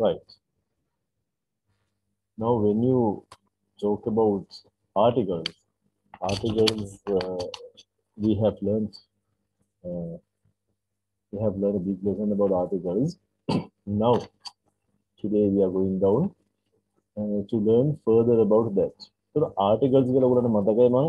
Right. Now, when you talk about articles, articles uh, we have learned uh, we have learned a big lesson about articles. now, today we are going down uh, to learn further about that. So, articles කියලා ඔයගොල්ලන්ට මතකයි මම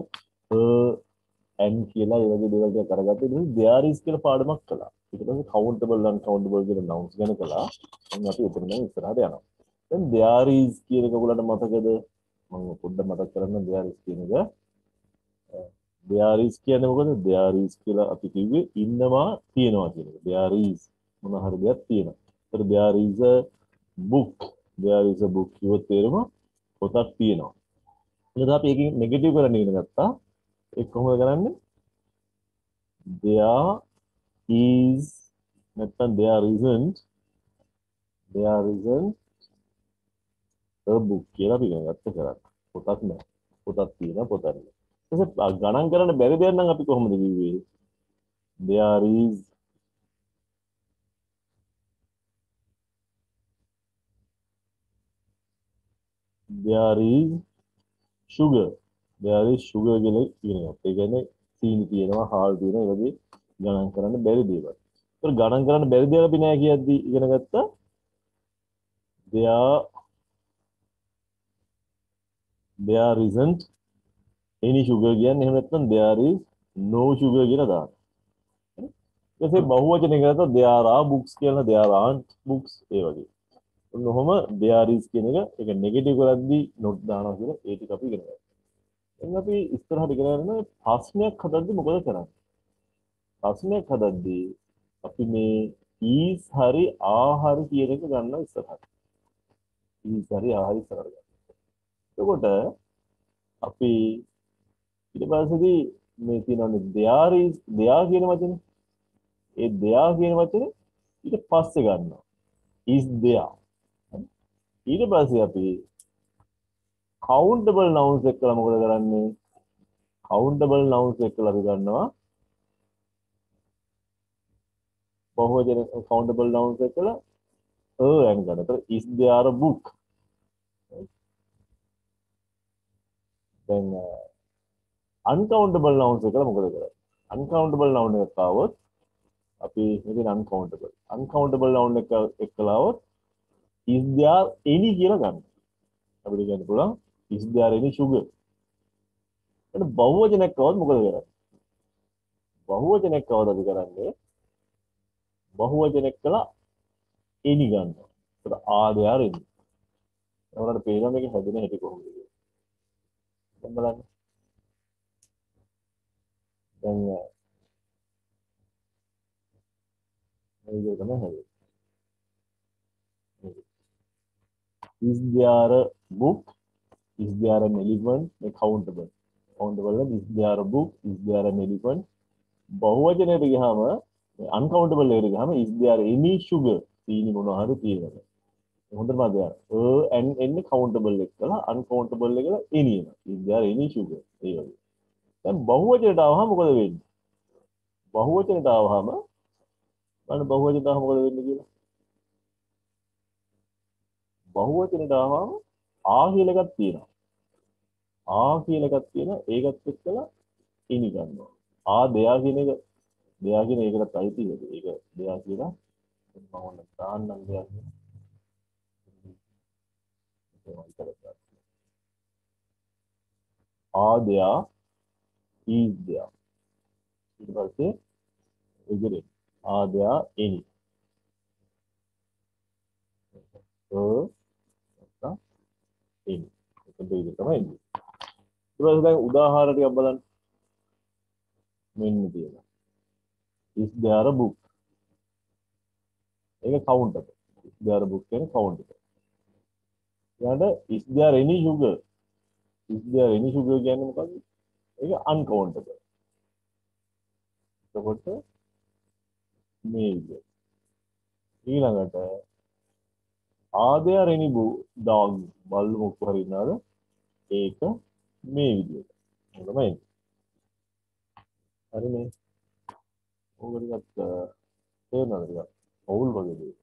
and කියලා ඒ වගේ දේවල් ටික කරගත්තා. ඊට පස්සේ there is කියලා පාඩමක් කළා. ඊට පස්සේ countable uncountable කියන nouns ගැන කළා. දැන් අපි එතන නම් ඉස්සරහට යනවා. දැන් there is කියන එක ඔයගොල්ලන්ට මතකද? මම පොඩ්ඩක් මතක් කරන්න there is කියන එක. there is කියන්නේ මොකද? there is කියලා අපි කිව්වේ ඉන්නවා තියනවා කියන එක. there is මොන හරි දෙයක් තියෙනවා. ඒතර there is a book. there is a book කිව්වොත් තේරෙම පොතක් තියෙනවා. ඊට අපි ඒකෙන් නෙගටිව් කරන්න ඉගෙන ගත්තා. ඒක කොහොමද කරන්නේ? there is නැත්නම් there isn't there isn't a book කියලා අපි ඉගෙන ගත්ත කරා. පොතක් නෑ. පොතක් තියෙනවා පොතක් නෑ. ඊට පස්සේ ගණන් කරන්න බැරි දෙයක් නම් අපි කොහොමද කිව්වේ? there is there is sugar there is sugar කියලා ඉගෙන ගත්තා. ඒ කියන්නේ සීනි තියෙනවා, හාල් තියෙනවා, ඒ වගේ ගණන් කරන්න බැරි දේවල්. ඒතර ගණන් කරන්න බැරි දේවල් අපි නෑ කියද්දි ඉගෙන ගත්තා. there there isn't any sugar කියන්නේ එහෙම නැත්නම් there is no sugar කියලා දාන්න. ඊපස්සේ බහුවචන එක ගත්තා there are books කියලා there aren't books ඒ වගේ. ඔන්න ඔහොම there is කියන එක ඒක නෙගටිව් කරද්දී not දානවා කියලා ඒ ටික අපි ඉගෙන ගත්තා. දැන් අපි ඉස්සරහට ඉගෙන ගන්න ප්‍රශ්නයක් හදද්දී මොකද කරන්නේ? ප්‍රශ්නයක් හදද්දී අපි මේ is හරි are හරි කියන එක ගන්නවා ඉස්සරහට. is හරි are හරි ඉස්සරහට ගන්නවා. එතකොට අපි ඊට පස්සේදී මේ තියෙනවානේ there is there කියන වචනේ. ඒ there කියන වචනේ ඊට පස්සේ ගන්නවා. is there. ඊට පස්සේ අපි countable nouns එක්කලා මොකද කරන්නේ? countable nouns එක්කලා අපි ගන්නවා බහෝජන countable nouns කියලා a and ගන්න. is there a book? දැන් uncountable nouns කියලා මොකද කරන්නේ? uncountable noun එකක් ආවොත් අපි මෙතන uncountable. uncountable noun එක එක්කලාවොත් is there any කියලා ගන්න. අපිට කියන්න පුළුවන් is there any sugar? එතන බහුවචනයක් ආවොත් මොකද කරන්නේ? බහුවචනයක් ආවොත් අපි කරන්නේ බහුවචනයක් කළා any ගන්නවා. ඒතර are there any. ඔයාලට පේනවා මේක හැදෙන හැටි කොහොමද කියලා. දැන් බලන්න. දැන් මේ විදිහට තමයි හැදෙන්නේ. is there a book is there an elephant මේ countable countable නම් is there a book is there an elephant බහුවචනයට ගියාම uncountable එකට ගියාම is there any sugar සීනි මොනවා හරි තියෙනවද හොඳට මතක ගන්න a and එන්නේ countable එක කළා uncountable එක කළා any එනවා is there any sugar ඒ වගේ දැන් බහුවචනයට ආවම මොකද වෙන්නේ බහුවචනයට ආවම බලන්න බහුවචනයට ආවම මොකද වෙන්නේ කියලා බහුවචනයට ආවම ආ කියලා එකක් තියෙනවා. ආ කියලා එකක් තියෙනවා. ඒකත් එක්කලා ඉනි ගන්නවා. ආ දෙයා කියන එක දෙයා කියන ඒකට අයිති නේද? ඒක දෙයා කියලා මම ඔන්න දාන්නම් දෙයක්. ආ දෙයා is there. ඊට පස්සේ ඉදිරියට ආ දෙයා any. so එන්නේ. ඒක දෙක තමයි එන්නේ. ඊට පස්සේ දැන් උදාහරණ ටිකක් බලන්න. මෙන්න තියෙනවා. Is there a book? ඒක countable. is there a book කියන්නේ countable. ඊළඟට is there any sugar? is there any sugar කියන්නේ මොකක්ද? ඒක uncountable. එතකොට මේ විදිහට. ඊළඟට are there any dogs බල්ලු මොකක් හරි ඉන්නවද ඒක මේ විදිහට තමයි හරිනේ over that uh, turn over that oval over there.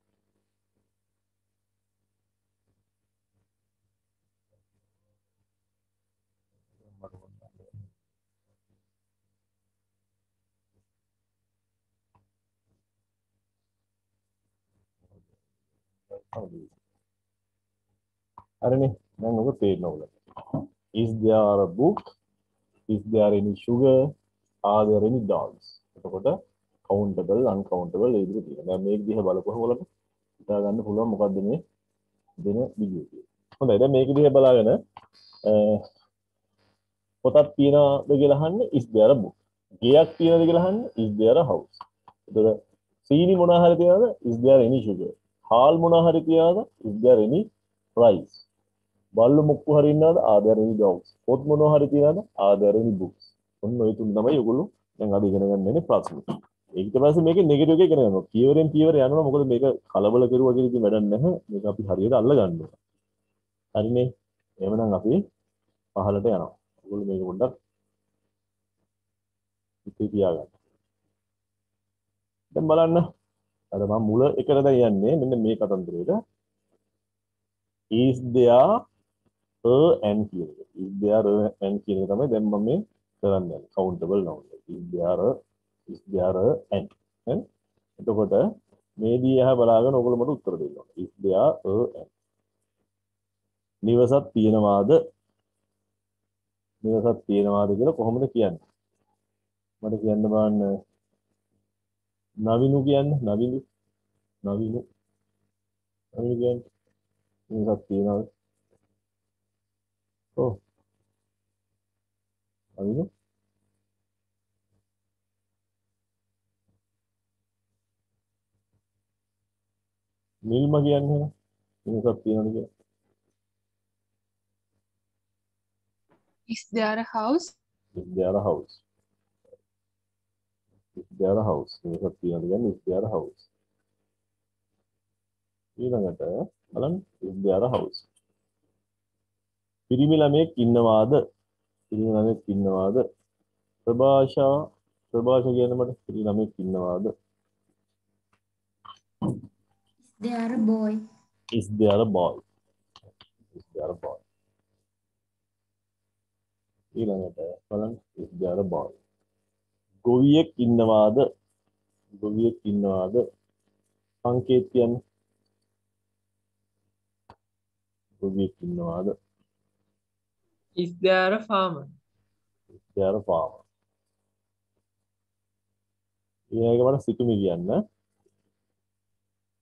Is there a book? Is there any sugar? Are there any dogs? There any dogs? එතකොට countable uncountable ඒ විදිහට තියෙනවා. දැන් මේක දිහා බලපුවම ඔයාලට හිතා ගන්න පුළුවන් මොකද්ද මේ දෙන විදිය කියලා. හොඳයි. දැන් මේක දිහා බලාගෙන පොතක් තියනවද කියලා අහන්නේ is there a book? ගෙයක් තියනවද කියලා අහන්නේ is there a house? එතකොට සීනි මොනවා හරි තියනවද is there any sugar? හාල් මොනවා හරි තියනවද is there any rice? බල්ලු මුක්කු හරි ඉන්නවද are there any dogs? පොත් මොනවා හරි තියනවද are there any books? ඔන්න ඔය තුන තමයි ඔයගොල්ලෝ දැන් අද ඉගෙන ගන්න ඉන්නේ ප්‍රශ්න. ඊට පස්සේ මේකේ නෙගටිව් එක ඉගෙන ගන්නවා. පියවරෙන් පියවර යනවා මොකද මේක කලබල කරුවා කියලා ඉතින් වැඩක් නැහැ. මේක අපි හරියට අල්ල ගන්න ඕනේ. හරිනේ. එහෙමනම් අපි පහලට යනවා. ඔයගොල්ලෝ මේක පොඩ්ඩක් ඉතින් තියාගන්න. දැන් බලන්න. අර මම මුල එකට දැන් යන්නේ මෙන්න මේ කතන්දරේට. is there a and කියන එක. is there a and කියන එක තමයි දැන් මම මේ කරන්න යන්නේ. countable noun. Is there a is there a and. හරි? එතකොට මේ දී අහ බලාගෙන ඔයගොල්ලෝ මට උත්තර දෙන්න ඕනේ. is there a and. නිවසක් තියෙනවාද? නිවසක් තියෙනවාද කියලා කොහොමද කියන්නේ? මට කියන්න බලන්න නවිනු කියන්න නවිනු නවිනු නවිනු කියන්නේ නිවසක් තියෙනවද? ඔව්. නවිනු නිල්ම කියන්නේ නිවසක් තියෙනවද කියලා? Is there a house? is there a house? is there a house? නිවසක් තියෙනවද කියන්නේ is there a house? ඊළඟට බලන්න is there a house? පිරිමි ළමයෙක් ඉන්නවාද? පිරිමි ළමයෙක් ඉන්නවාද? ප්‍රභාෂා ප්‍රභාෂා කියන්නේ මට පිරිමි ළමයෙක් ඉන්නවාද? They are a boy. is there a boy? is there a boy? ඊළඟට බලන්න is there a boy? ගොවියෙක් ඉන්නවාද? ගොවියෙක් ඉන්නවාද? සංකේත කියන්නේ ගොවියෙක් ඉන්නවාද? Is there a farmer? is there a farmer? ඊළඟට මට සිතුමි කියන්න.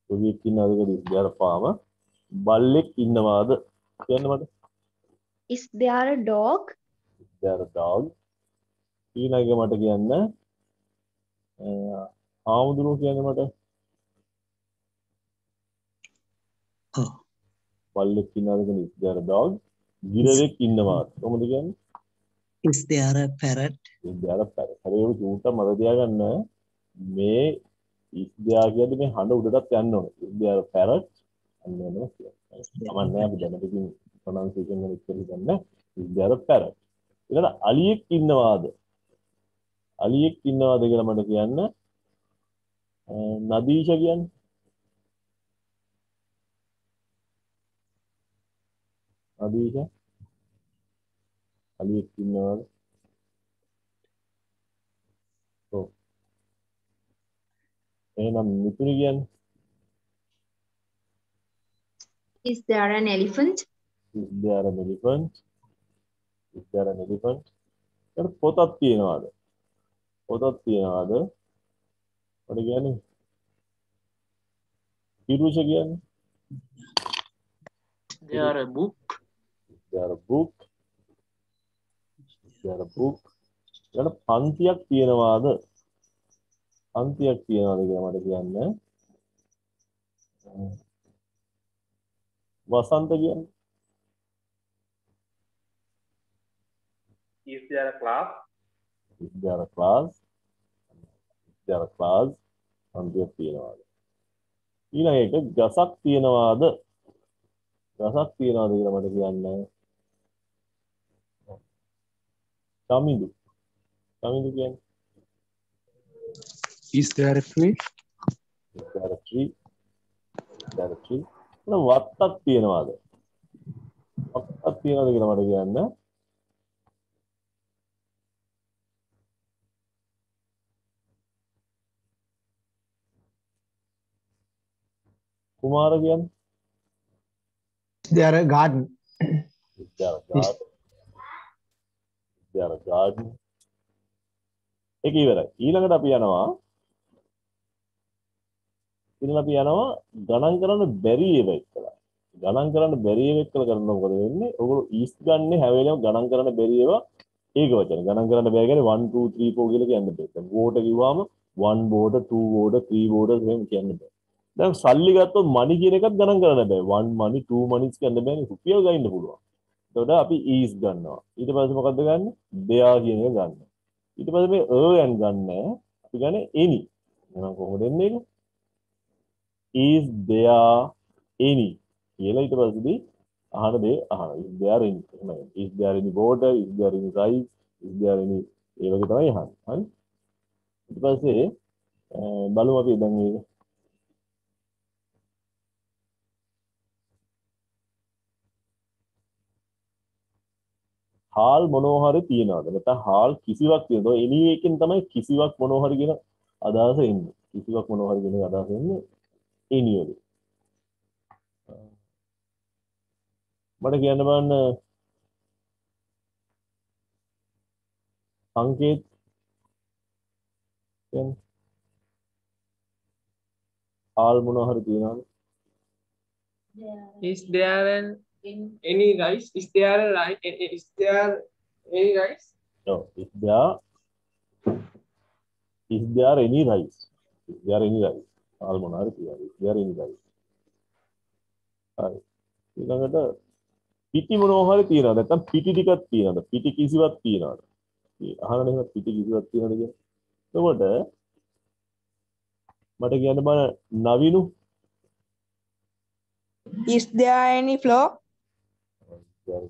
ගොවියෙක් ඉන්නවාද කියලා is there a farmer? බල්ලෙක් ඉන්නවාද? කියන්න මට. Is there a dog? is there a dog? ඊළඟ මට කියන්න ආමුදුරුව කියන්න මට. බල්ලෙක් ඉන්නවාද කියලා is there a dog? ගිරවෙක් ඉන්නවාද? කොහොමද කියන්නේ? Is there a parrot? is there a parrot? හරි ඒක චූට්ටක් මතක තියාගන්න මේ is there කියන්නේ මේ හඬ උඩටත් යන්න ඕනේ. is there a parrot? අන්න එනවා කියන්නේ. තමන්නේ අපි දැනට ඉතින් pronunciation එක ඉස්සෙල්ලා ගන්න is there a parrot? ඊළඟ අලියෙක් ඉන්නවාද? අලියෙක් ඉන්නවාද කියලා මට කියන්න. අ, නදීෂ කියන්නේ නදීෂ අලියෙක් ඉන්නවාද? ඔව්. එහෙනම් මිතුරු කියන්නේ Is there an elephant? is there an elephant? is there an elephant? ඊට පොතක් තියනවාද? පොතක් තියනවාද? මොකද කියන්නේ? පිරුෂ කියන්නේ There a book? is there a book? there a book? ඊට පන්තියක් තියනවාද? පන්තියක් තියනවාද කියලා මට කියන්න. වසන්ත කියන්නේ Is there a class? is there a class? is there a class? පන්තියක් තියනවාද? ඊළඟ එක ගසක් තියනවාද? ගසක් තියනවාද කියලා මට කියන්න. සමිඳු. සමිඳු කියන්නේ Is there a tree? is there a tree? is there a tree? ඊළඟ වත්තක් තියනවාද? වත්තක් තියනවාද කියලා මට කියන්න. කුමාර කියන්නේ there a garden? Is there a garden? Is there a garden? ඒක ඉවරයි. ඊළඟට අපි යනවා ඊළඟ අපි යනවා ගණන් කරන්න බැරි ඒවා එක්කලා. ගණන් කරන්න බැරි ඒවා එක්කලා කරනවා මොකද වෙන්නේ? ඔයගොල්ලෝ ඊස් ගන්නේ හැම වෙලේම ගණන් කරන්න බැරි ඒවා ඒක වචන. ගණන් කරන්න බැරි කියන්නේ 1 2 3 4 කියලා කියන්න බෑ. දැන් water කිව්වම 1 water 2 water 3 water එහෙම කියන්න බෑ. දැන් සල්ලි ගත්තොත් money කියන එකත් ගණන් කරන්න බෑ. 1 money 2 money කියන්න බෑනේ. රුපියල් ගන්න පුළුවන්. එතකොට අපි is ගන්නවා. ඊට පස්සේ මොකද්ද ගන්න? there කියන එක ගන්න. ඊට පස්සේ මේ earn ගන්න අපි ගන්න any. එහෙනම් කොහොමද එන්නේ ඒක? Is there any කියලා ඊට පස්සේදී අහන දේ අහන is there any? එහෙමයි. Is there any water is there any rice? Is there any ඒ වගේ තමයි අහන්නේ. හරි? ඊට පස්සේ අ, බලමු අපි දැන් මේ හාල් මොනවා හරි තියනවාද? නැත්නම් හාල් කිසිවක් තියෙනවද? එනි එකෙන් තමයි කිසිවක් මොනවා හරි කියන අදහස එන්නේ. කිසිවක් මොනවා හරි කියන අදහස එන්නේ වලින් මට කියන්න බලන්න සංකේත් කියන්නේ හාල් මොනවා හරි තියනවද Is there an any rice? Is there a rice? Is there any rice? No. Is there is there any rice? Is there any rice? There any rice? හරි. ඊළඟට පිටි මොනවා හරි තියනවද? නැත්නම් පිටි ටිකක් තියනවද? පිටි කිසිවක් තියනවද? අහනනේ එහෙම පිටි කිසිවක් තියනවද කියලා. එතකොට මට කියන්න බෑ නවිනු Is there any there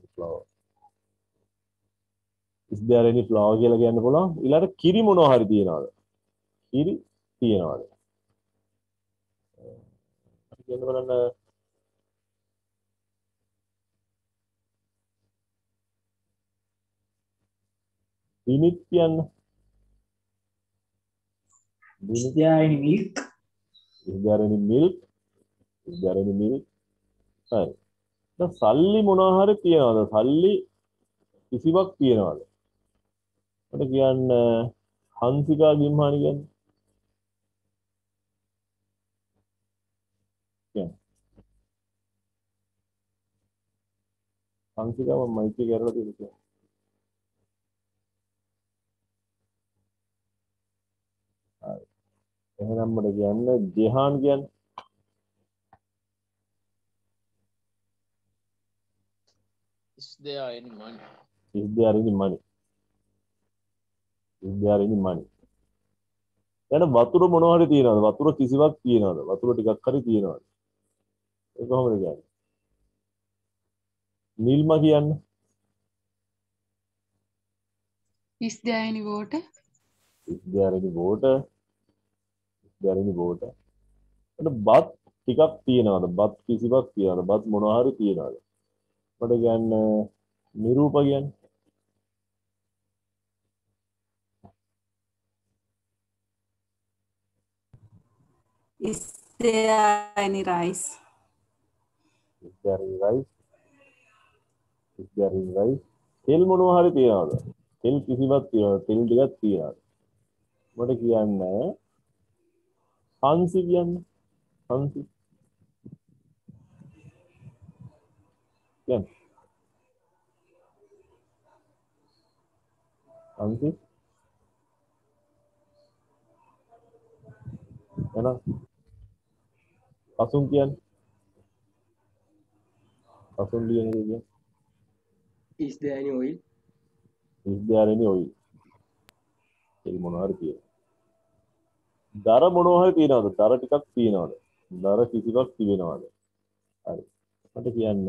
is there any flower කියලා කියන්න පුළුවන්. ඊළඟට කිරි මොනවා හරි තියනවද? කිරි තියනවද? කියන්න බලන්න දිනිත් කියන්න. Any milk? is there any milk? හරි. දැන් සල්ලි මොනවා හරි තියනවද? සල්ලි කිසිවක් තියනවද? මට කියන්න හංසිකා ගිම්හානි. කියන්න. හංසිකා මම මයික් එක කරලා තියෙනවා. හරි. එහෙනම් මට කියන්න ජෙහාන් කියන්නේ Is there any money? Is there any money? Is there any money? එන වතුර මොනවා හරි තියනවද? වතුර කිසිවක් තියනවද? වතුර ටිකක් හරි තියනවද? ඒක කොහොමද කියන්නේ? නිල්ම කියන්නේ Is there any water? is there any water? Is there any water? එන බත් ටිකක් තියනවද? බත් කිසිවක් තියනවද? බත් මොනවා හරි තියනවද? මට කියන්න නිරූප කියන්නේ Is there any rice? is there any rice? Is there any rice? තෙල් මොනවා හරි තියනවද? තෙල් කිසිවක් තියනවද? තෙල් ටිකක් තියනවද? මට කියන්න හංසි කියන්න. හංසි. කියන්න. හංසි. එහෙනම් අසුන් කියන්න. අසුන් ලියන එක කියන්න. Is there any oil? is there any oil? තෙල් මොනවා හරි තියෙනවා. දර මොනවා හරි තියනවද? දර ටිකක් තියනවද? දර කිසිවක් තිබෙනවද? හරි. මට කියන්න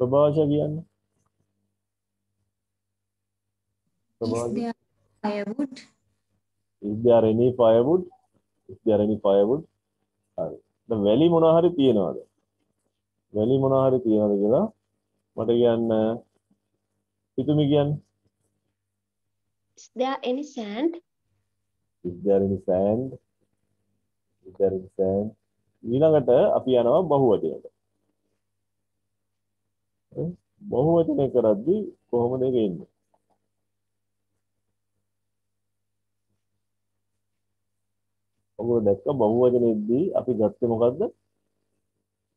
ප්‍රභාෂ කියන්න. Is there firewood? is there any firewood? is there any firewood? හරි. දැන් වැලි මොනවා හරි තියනවද? වැලි මොනවා හරි තියනවද කියලා මට කියන්න පිතුමි කියන්න Is there any sand? is there any sand is there any sand ඊළඟට අපි යනවා බහුවචනයට? බහුවචනය කරද්දී කොහොමද ඒක එන්නේ ඔගොල්ලෝ දැක්ක බහුවචනෙද්දී අපි ගත්තේ මොකද්ද?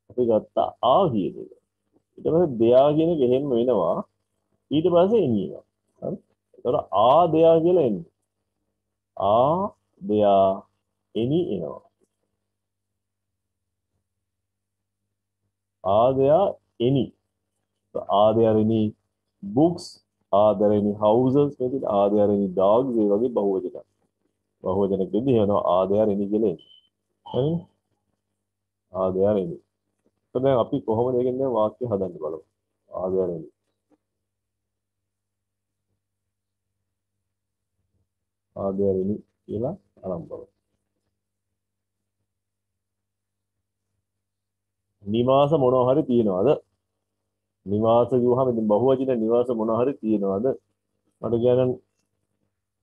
අපි ගත්ත ආ කියන එක. ඊට පස්සේ දෙයා කියන එක එහෙම වෙනවා. ඊට පස්සේ එනිනවා හරි එතකොට ආ දෙයා කියලා එන්නේ. ආ දෙයා එනි එනවා. ආ දෙයා එනි. are there any books. are there any houses. නේද are there any dogs. ඒ වගේ බහුවචන බහුවචනකෙදී එනවා are there any කියලා එන්නේ. හරිද are there any so දැන් අපි කොහොමද ඒකෙන් දැන් වාක්‍ය හදන්න බලමු. are there any are there any කියලා අරන් බලමු. නිවාස මොනවා හරි තියනවාද? නිවාස කිව්වහම ඉතින් බහුවචන නිවාස මොනවා හරි තියනවාද? මට කියන්න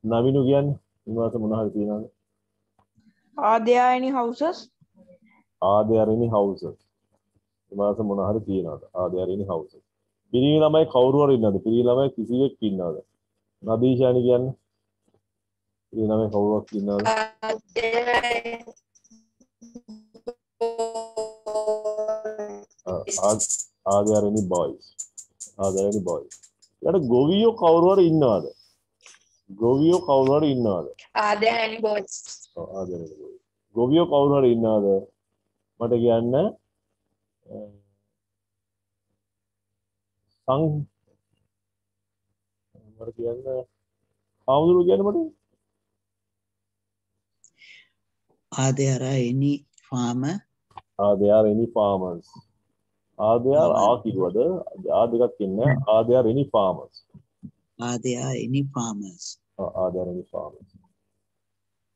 නවිනු කියන්නේ. නිවාස මොනවා හරි තියනවාද any houses? any houses නිවාස මොනවා හරි තියනවාද any houses පිරිමි ළමයි කවුරු හරි ඉන්නවද පිරිමි ළමයි කිසිවෙක් ඉන්නවද නදීෂානි කියන්නේ පිරිමි ළමයි කවුරුවක් ඉන්නවද are there any boys? Are there any boys? ඊට ගොවියෝ කවුරු හරි ඉන්නවද? ගොවියෝ කවුරු හරි ඉන්නවද? Are there any boys? ඔව්, are there any boys? ගොවියෝ කවුරු හරි ඉන්නවද? මට කියන්න සං මට කියන්න ආමුදුරු කියන්න මට Are there any farmer? are there any farmers? are there ආ කිව්වද? ආ දෙකක් ඉන්නේ. are there any farmers? Are there any farmers? Are there any farmers?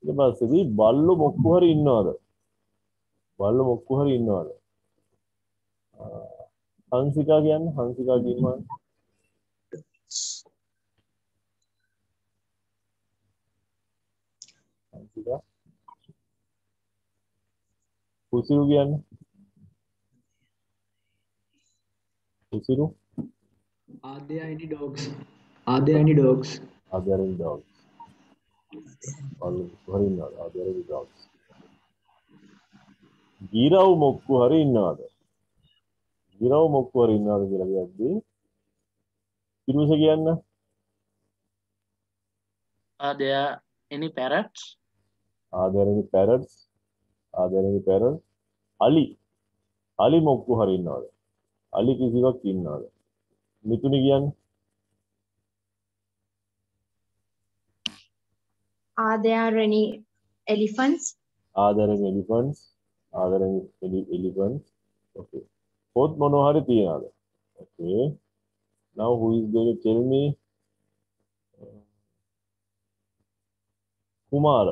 ඊට පස්සේදී බල්ලෝ මොක්කු හරි ඉන්නවද? බල්ලෝ මොක්කු හරි ඉන්නවද? හංසිකා කියන්නේ හංසිකා කියනවා. හංසිකා. පුසිරු කියන්නේ? පුසිරු Are there any dogs? Are there any dogs? are there any dogs? බල්ලෝ මොක්කු හරි ඉන්නවද? are there any dogs? ගිරව් මොක්කු හරි ඉන්නවද? ගිරව් මොක්කු හරි ඉන්නවද කියලා කියද්දී පිරුස කියන්න Are there any parrots? are there any parrots? are there any parrots? අලි අලි මොක්කු හරි ඉන්නවද? අලි කිසිවක් ඉන්නවද? මිතුනි කියන්න Are there any elephants? are there any elephants? are there any ele- elephants? okay පොත් මොනවා හරි තියනවද? okay now who is going to tell me Kumara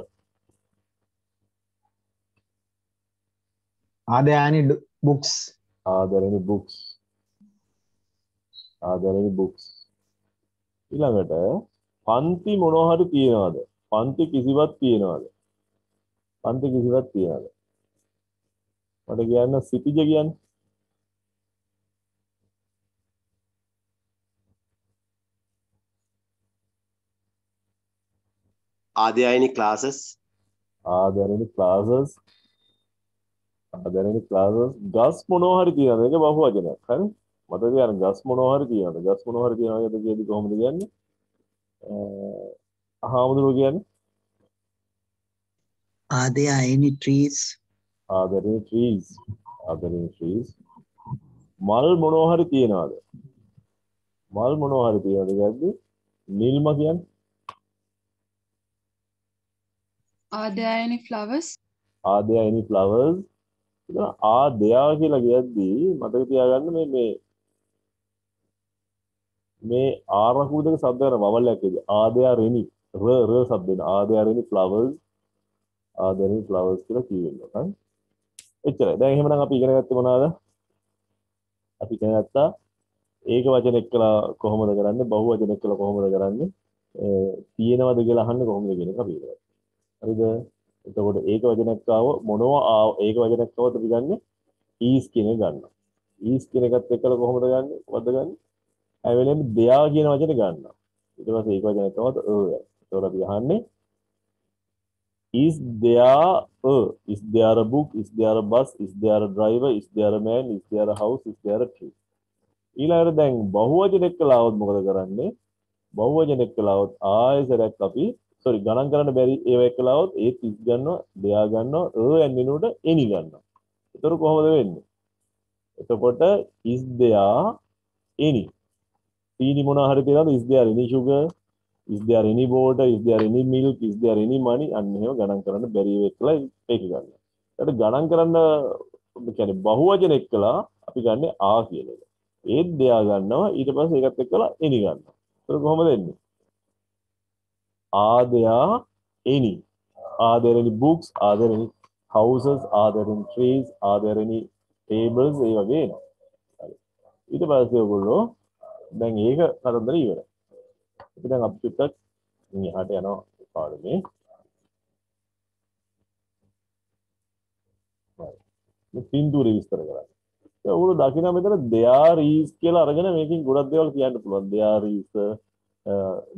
Are there any books? Are there any books? Are there any books? ඊළඟට පන්ති මොනවා හරි තියනවද? පන්ති කිසිවක් තියනවද? පන්ති කිසිවක් තියනවද? මට කියන්න සිටිජ කියන්න. Are there any classes? Are there any classes? Are there any classes? ගස් මොනවා හරි තියනවද? ඒක බහුවචනයක්. හරි? මට කියන්න ගස් මොනවා හරි තියනවද? ගස් මොනවා හරි තියනවද කියද්දි කොහොමද කියන්නේ? හාමුදුරුවෝ කියන්නේ Are there any trees? Are there any trees? Are there any trees? මල් මොනවා හරි තියනවාද? මල් මොනවා හරි තියනවාද කියද්දි නිල්ම කියන්නේ Are there any flowers? are there any flowers? ඉතින් ආ දෙයා කියලා කියද්දි මතක තියාගන්න මේ මේ මේ ආරකු දෙක શબ્ද කරන වවල්යක් එදී are there any ර ර શબ્ද වෙන. are there any flowers? are there any flowers කියලා කියවෙනවා. හරි? එච්චරයි. දැන් එහෙමනම් අපි ඉගෙන ගත්තේ මොනවද? අපි ඉගෙන ගත්තා ඒක වචන එක්කලා කොහොමද කරන්නේ? බහු වචන එක්කලා කොහොමද කරන්නේ? තියෙනවද කියලා අහන්නේ කොහොමද කියන එක අපි ඉගෙන හරිද? එතකොට ඒක වචනයක් ආව මොනවා ආව? ඒක වචනයක් ආවද අපි ගන්න ඊස් කියන එක ගන්නවා. ඊස් කියන එකත් එක්කලා කොහොමද ගන්නෙ? වද ගන්නෙ? හැම වෙලේම දෙයා කියන වචනේ ගන්නවා. ඊට පස්සේ ඒක වචනයක් ආවද? අ එතකොට අපි අහන්නේ. Is there a is there a book is there a bus is there a driver is there a man is there a house is there a tree? ඊළඟට දැන් බහුවචන එක්කලා આવොත් මොකද කරන්නේ? බහුවචන එක්කලා આવොත් ආයෙසරක් අපි sorry ගණන් කරන්න බැරි ඒවා එක්කලා આવොත් ඒත් is ගන්නවා there ගන්නවා a and වෙනුවට any ගන්නවා. එතකොට කොහොමද වෙන්නේ? එතකොට is there any? තීනි මොනවා හරි තියනවද? is there any sugar? Is there any water is there any milk is there any money අන්න එහෙම ගණන් කරන්න බැරි වෙලා ඒක ගන්න. ඒකට ගණන් කරන්න කියන්නේ බහුවචන එක්කලා අපි ගන්න ආ කියන එක. ඒත් දෙයා ගන්නවා ඊට පස්සේ ඒකත් එක්කලා any ගන්නවා. ඒක කොහොමද එන්නේ? are there any are there any books are there any houses are there any trees are there any tables ඒ වගේ එනවා. හරි. ඊට පස්සේ ඔයගොල්ලෝ දැන් ඒක කතන්දර ඉවරයි. අපි දැන් අපි චුට්ටක් එහාට යනවා පාඩමේ. හරි. මේ පින්තූරේ විස්තර කරන්න. ඒ උගල දකින්න මෙතන there is කියලා අරගෙන මේකෙන් ගොඩක් දේවල් කියන්න පුළුවන්. there is uh,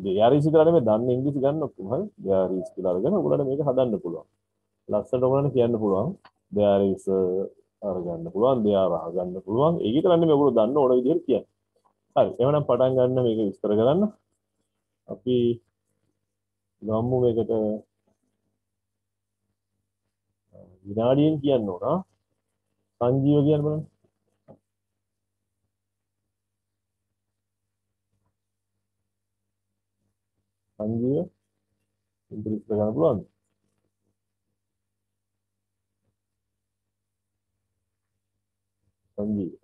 there is කියලා නෙමෙයි දන්න ඉංග්‍රීසි ගන්න ඔක්කොම හරි. there is කියලා අරගෙන උගලට මේක හදන්න පුළුවන්. ලස්සනට උගලට කියන්න පුළුවන්. there is uh, අරගන්න පුළුවන්. there අහගන්න පුළුවන්. ඒක විතරක් නෙමෙයි ඔයගොල්ලෝ දන්න ඕන විදිහට කියන්න. හරි. එහෙනම් පටන් ගන්න මේක විස්තර කරන්න. අපි ගම්මු මේකට විනාඩියෙන් කියන්න ඕන. සංජීව කියන්න බලන්න. සංජීව ඉන්ද්‍රිස්ත ගන්න පුළුවන්ද? Sanjeewa.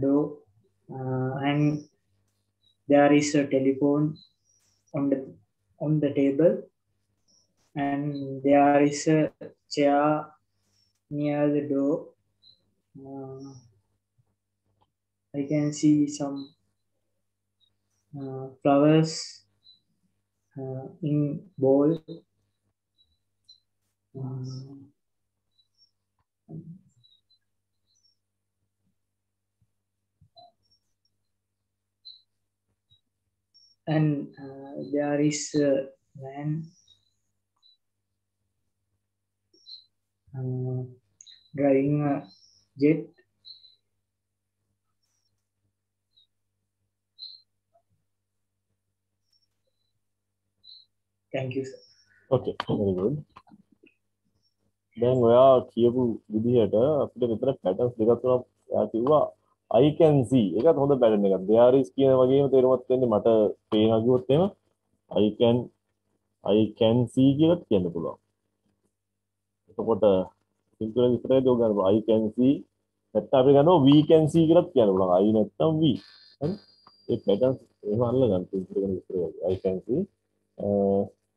door uh, and there is a telephone on the on the table and there is a chair near the door. Uh, i can see some uh, flowers uh, in bowl. Uh, and uh, there is a man uh, driving a jet. Thank you, sir. Okay, very good. දැන් ඔයා කියපු විදිහට අපිට මෙතන patterns දෙකක් තුනක් ඔයා කිව්වා I can see. ඒකත් හොඳ පැටර්න් එකක්. There is කියන වගේම තේරුමක් වෙන්නේ මට පේනවා කිව්වොත් එහෙම I can I can see කියලා කියන්න පුළුවන්. එතකොට සිම්පල් විස්තරයක් දෙව ගන්න I can see. නැත්නම් අපි ගන්නවා we can see කියලාත් කියන්න පුළුවන්. I නැත්නම් we. හරි? ඒ පැටර්න්ස් එහෙම අල්ල ගන්න සිම්පල් වෙන විස්තරයක් I can see.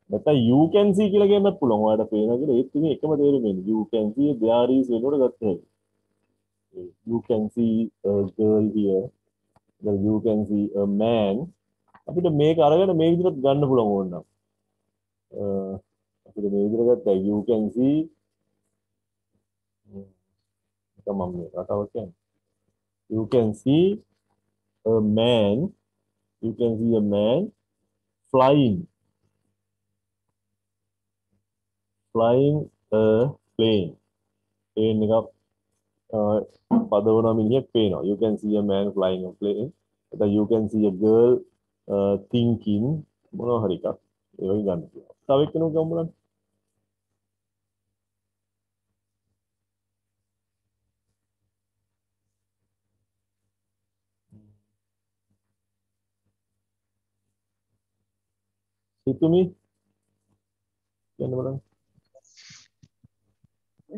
නැත්නම් you can see කියලා කියන්නත් පුළුවන්. ඔයාලට පේනවා කියලා. ඒත් ඉතින් එකම තේරුම. එන්නේ you can see there is වෙනකොට ගත්ත හැකි you can see a girl here then you can see a man අපිට මේක අරගෙන මේ විදිහට ගන්න පුළුවන් ඕනනම් අපිට මේ විදිහට ගත්තා you can see තමම් මේ රටාව කියන්නේ you can see a man you can see a man flying flying a plane plane එකක් uh, පදවන you can see a man flying a plane. That you can see a girl uh, thinking මොනවා හරි එකක් ඒ වගේ ගන්න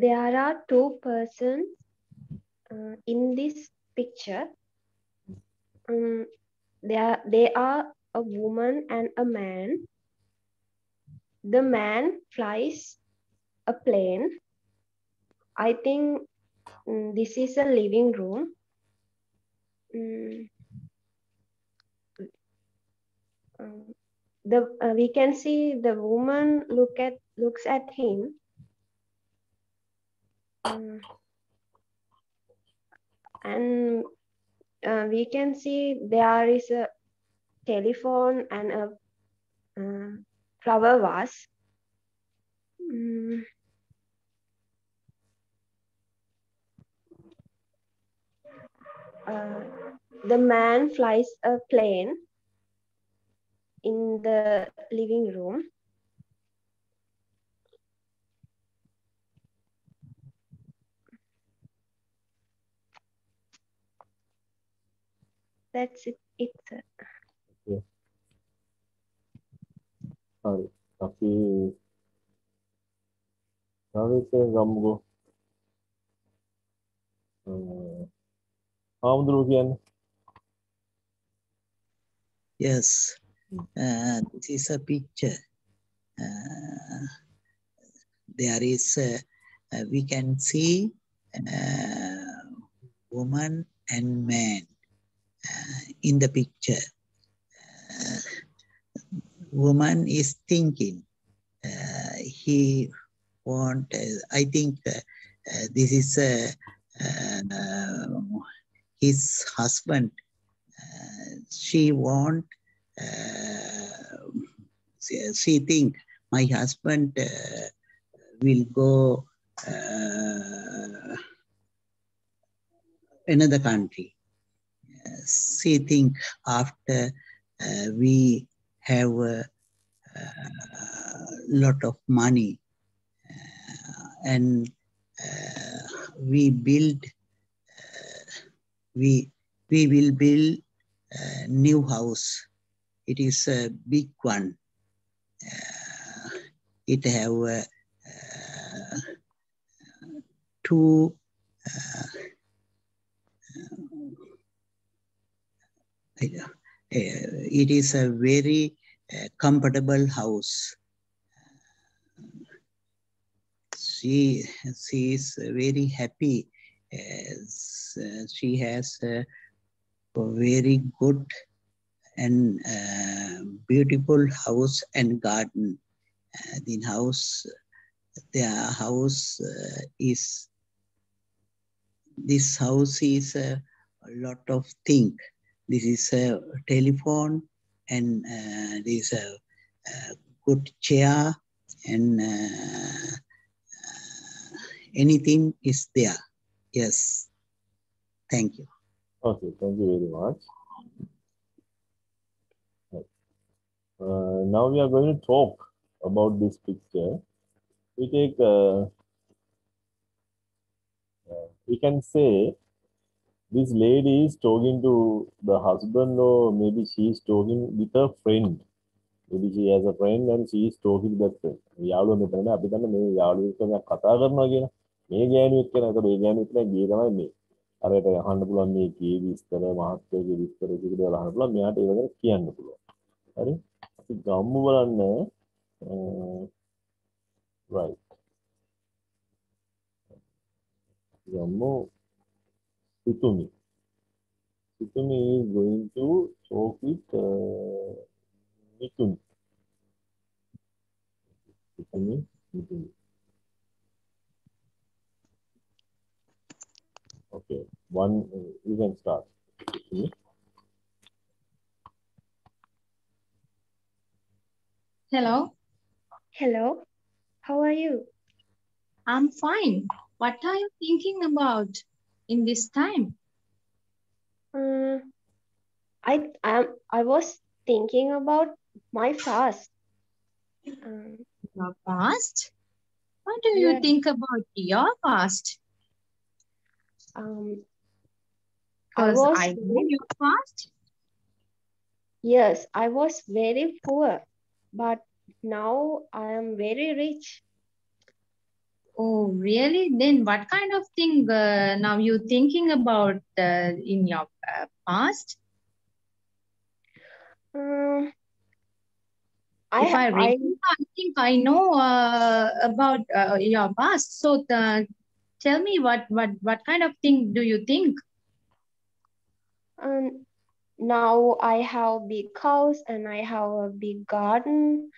there are two persons uh, in this picture. Um, they are, they are a woman and a man. The man flies a plane. I think mm, this is a living room. Mm. Um, the uh, we can see the woman look at looks at him Mm. And uh, we can see there is a telephone and a uh, flower vase. Mm. Uh, the man flies a plane in the living room. that's it. it. Okay. Sorry, tapi sorry saya ganggu. Hmm. Kamu dulu kian. Yes, hmm. uh, this is a picture. Uh, there is, a, uh, we can see uh, woman and man in the picture. Uh, woman is thinking. Uh, he want. I think uh, this is his husband. Uh, she want. Uh, she, she think my husband uh, will go another country. Uh, she after uh, we have a, lot of money uh, and uh, we build uh, we we will build a new house. It is a big one. Uh, it have uh, uh, two uh, it is a very uh, comfortable house. She, she is very happy. uh, she has a, very good and uh, beautiful house and garden. Uh, the house, their house uh, is, this house is a, a lot of thing. This is a telephone and uh, there's a, a good chair and uh, uh, anything is there. Yes. Thank you. Okay, thank you very much. Uh, now we are going to talk about this picture. We take, uh, uh, we can say this lady is talking to the husband or maybe she is talking with a friend. Maybe she has a friend and she is talking to that friend. යාළුවා මෙතනනේ අපි දන්න මේ යාළුවෙක් එක්ක මම කතා කරනවා කියන මේ ගෑණියෙක් කියන එක මේ ගෑණියෙක් නේ ගියේ තමයි මේ. අරයට අහන්න පුළුවන් මේ කී විස්තර මහත්කගේ විස්තර ටික දේවල් අහන්න පුළුවන් මෙයාට ඒ වගේ කියන්න පුළුවන්. හරි? අපි ගම්මු බලන්න right. ගම්මු Sutumi. Sutumi is going to talk with uh, Mitumi. Sutumi, Mitumi. Okay, one, uh, you can start. Sutumi. Hello, hello, how are you? I'm fine. What are you thinking about in this time? Uh, I am. I was thinking about my fast. Um, Your past? What do you think about your past? um, I was I know your past. yes, I was very poor but now I am very rich. Oh, really? Then what kind of thing uh, now you thinking about uh, in your uh, past? Um, I, if I ha- I I think I know uh, about uh, your past. So uh, tell me what what what kind of thing do you think? um, now I have big house and I have a big garden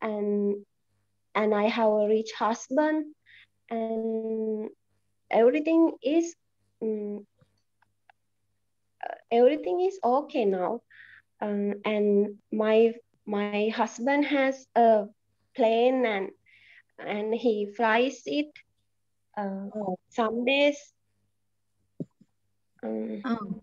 and and I have a rich husband and everything is um, everything is okay now. Um, and my my husband has a plane and and he flies it uh, some days. Um, Um,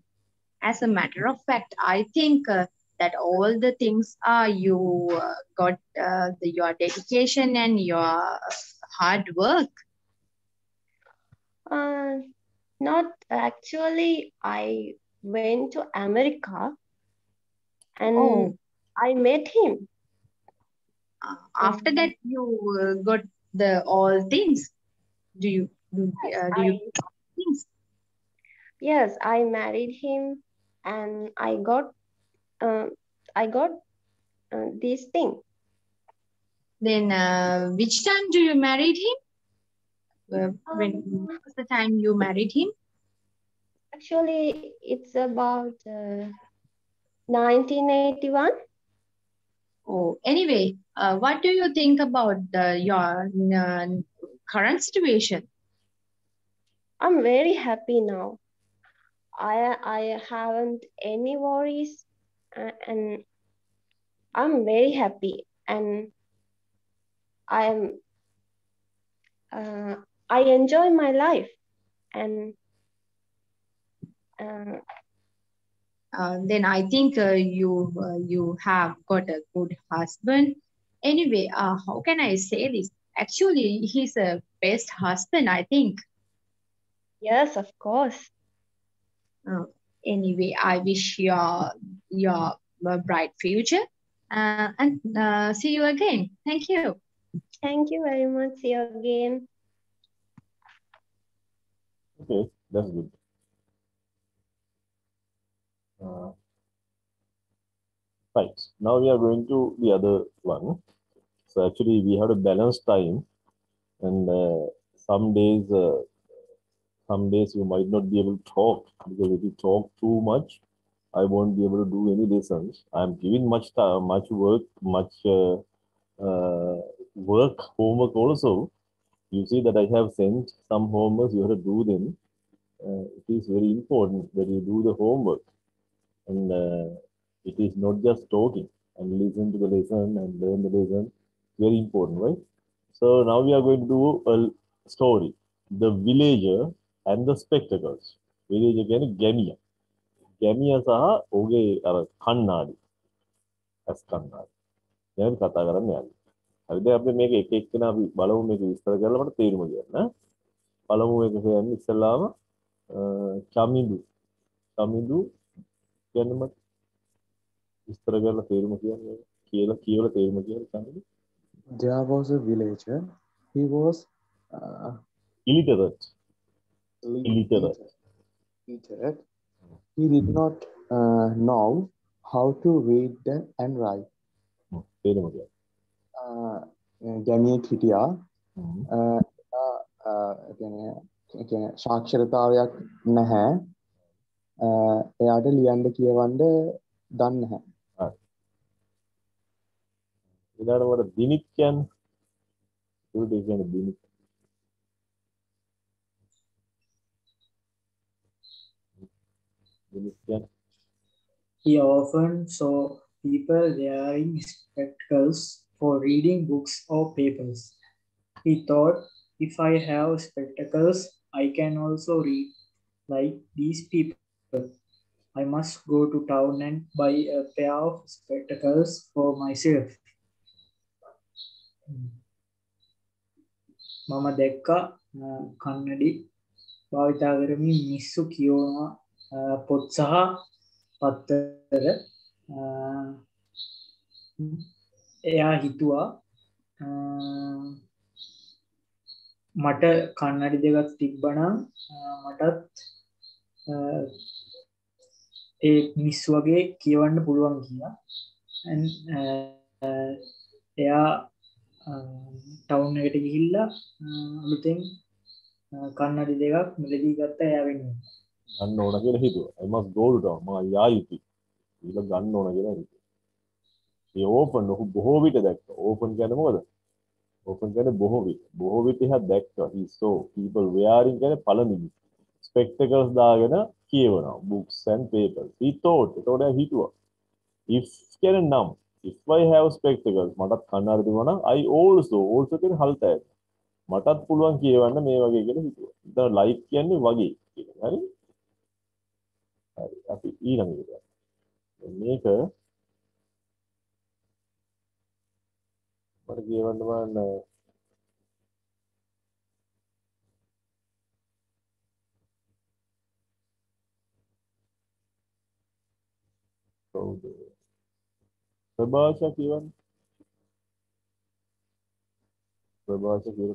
as a matter of fact, I think uh, that all the things are you uh, got uh, the, your dedication and your hard work. Uh, not actually. I went to America and Oh. I met him. After that, you uh, got the all things. Do you do, uh, do you I, things? yes, I married him and I got uh, I got uh, this thing. Then uh, which time do you married him? Uh, when was the time you married him? Actually, it's about uh, 1981. Oh, anyway, uh, what do you think about uh, your uh, current situation? I'm very happy now. I I haven't any worries uh, and I'm very happy and I'm uh, I enjoy my life and uh, uh, then I think uh, you uh, you have got a good husband. Anyway, uh, how can I say this? Actually, he's a best husband, I think. yes, of course. Uh, anyway, I wish your your bright future, uh, and uh, see you again. Thank you. Thank you very much. See you again. Okay, that's good. Uh, right, now we are going to the other one. So actually we have a balanced time and uh, some days, uh, some days you might not be able to talk because if you talk too much, I won't be able to do any lessons. I'm giving much time, much work, much uh, uh, work, homework also You see that I have sent some homeworks, you have to do them. Uh, it is very important that you do the homework. And uh, it is not just talking and listen to the lesson and learn the lesson. Very important, right? So now we are going to do a story. The villager and the spectacles. Villager කියන්නේ ගැමියා. ගැමියා සහ ඔහුගේ අර කණ්ණාඩි. ඇස් කණ්ණාඩි. දැන් කතා කරන්න යන්නේ. හරිද අපි මේක එක එක්කෙනා අපි බලමු මේක විස්තර කරලා මට තේරුම කියන්න. පළමු එක කියන්නේ ඉස්සෙල්ලාම අ, චමිඳු. චමිඳු කියන්නේ මට විස්තර කරලා තේරුම කියන්නේ කියලා කියලා තේරුම කියන්නේ චමිඳු. There was a villager. He was uh, illiterate. illiterate. illiterate. He did not uh, know how to read and write. තේරුම කියන්නේ. Uh, ගැමියෙක් හිටියා හ්ම්. uh, uh, uh, කියන්නේ ඒ කියන්නේ සාක්ෂරතාවයක් නැහැ uh, එයාට ලියන්න කියවන්න දන්නේ නැහැ හරි. ඊළඟට මට දිනිත් කියන්නේ. ඒකට ඒ කියන්නේ දිනිත්. දිනිත් කියන්නේ He often saw people wearing spectacles for reading books or papers. He thought, if I have spectacles, I can also read like these people. I must go to town and buy a pair of spectacles for myself. මම දැක්කා අ, කන්නඩි භාවිතා කරමින් මිස්සු කියවනවා අ, පොත් සහ පත්තර අ, එයා හිතුවා අ, මට කන්නඩි දෙකක් තිබ්බනම් අ, මටත් අ, ඒ මිස් වගේ කියවන්න පුළුවන් කියලා And, අ, අ, එයා ටවුන් එකට ගිහිල්ලා අ, අලුතෙන් අ, කන්නඩි දෙකක් මිලදී ගත්ත එයා වෙනුවෙන් ගන්න ඕන කියලා හිතුවා. I must go to town. මම යා යුතුයි. ඊළ ගන්න ඕන කියලා හිතුවා. ඒ ඕපන් ඔහු බොහෝ විට දැක්කා. ඕපන් කියන්නේ මොකද? ඕපන් කියන්නේ බොහෝ විට. බොහෝ විට එහා දැක්කා. he saw people wearing කියන්නේ පළමිනි. spectacles දාගෙන කියවනවා. books and papers. he thought. ඒතකොට එයා හිතුවා. if කියන්නේ නම් if I have spectacles මටත් කණ්ණාඩි තිබුණා නම් I also also කියන්නේ හල්තෑය. මටත් පුළුවන් කියවන්න මේ වගේ කියලා හිතුවා. දැන් like කියන්නේ වගේ කියන එක. හරි? හරි. අපි ඊළඟ එක. මේක మనకి ప్రభాషకి ప్రభాషకి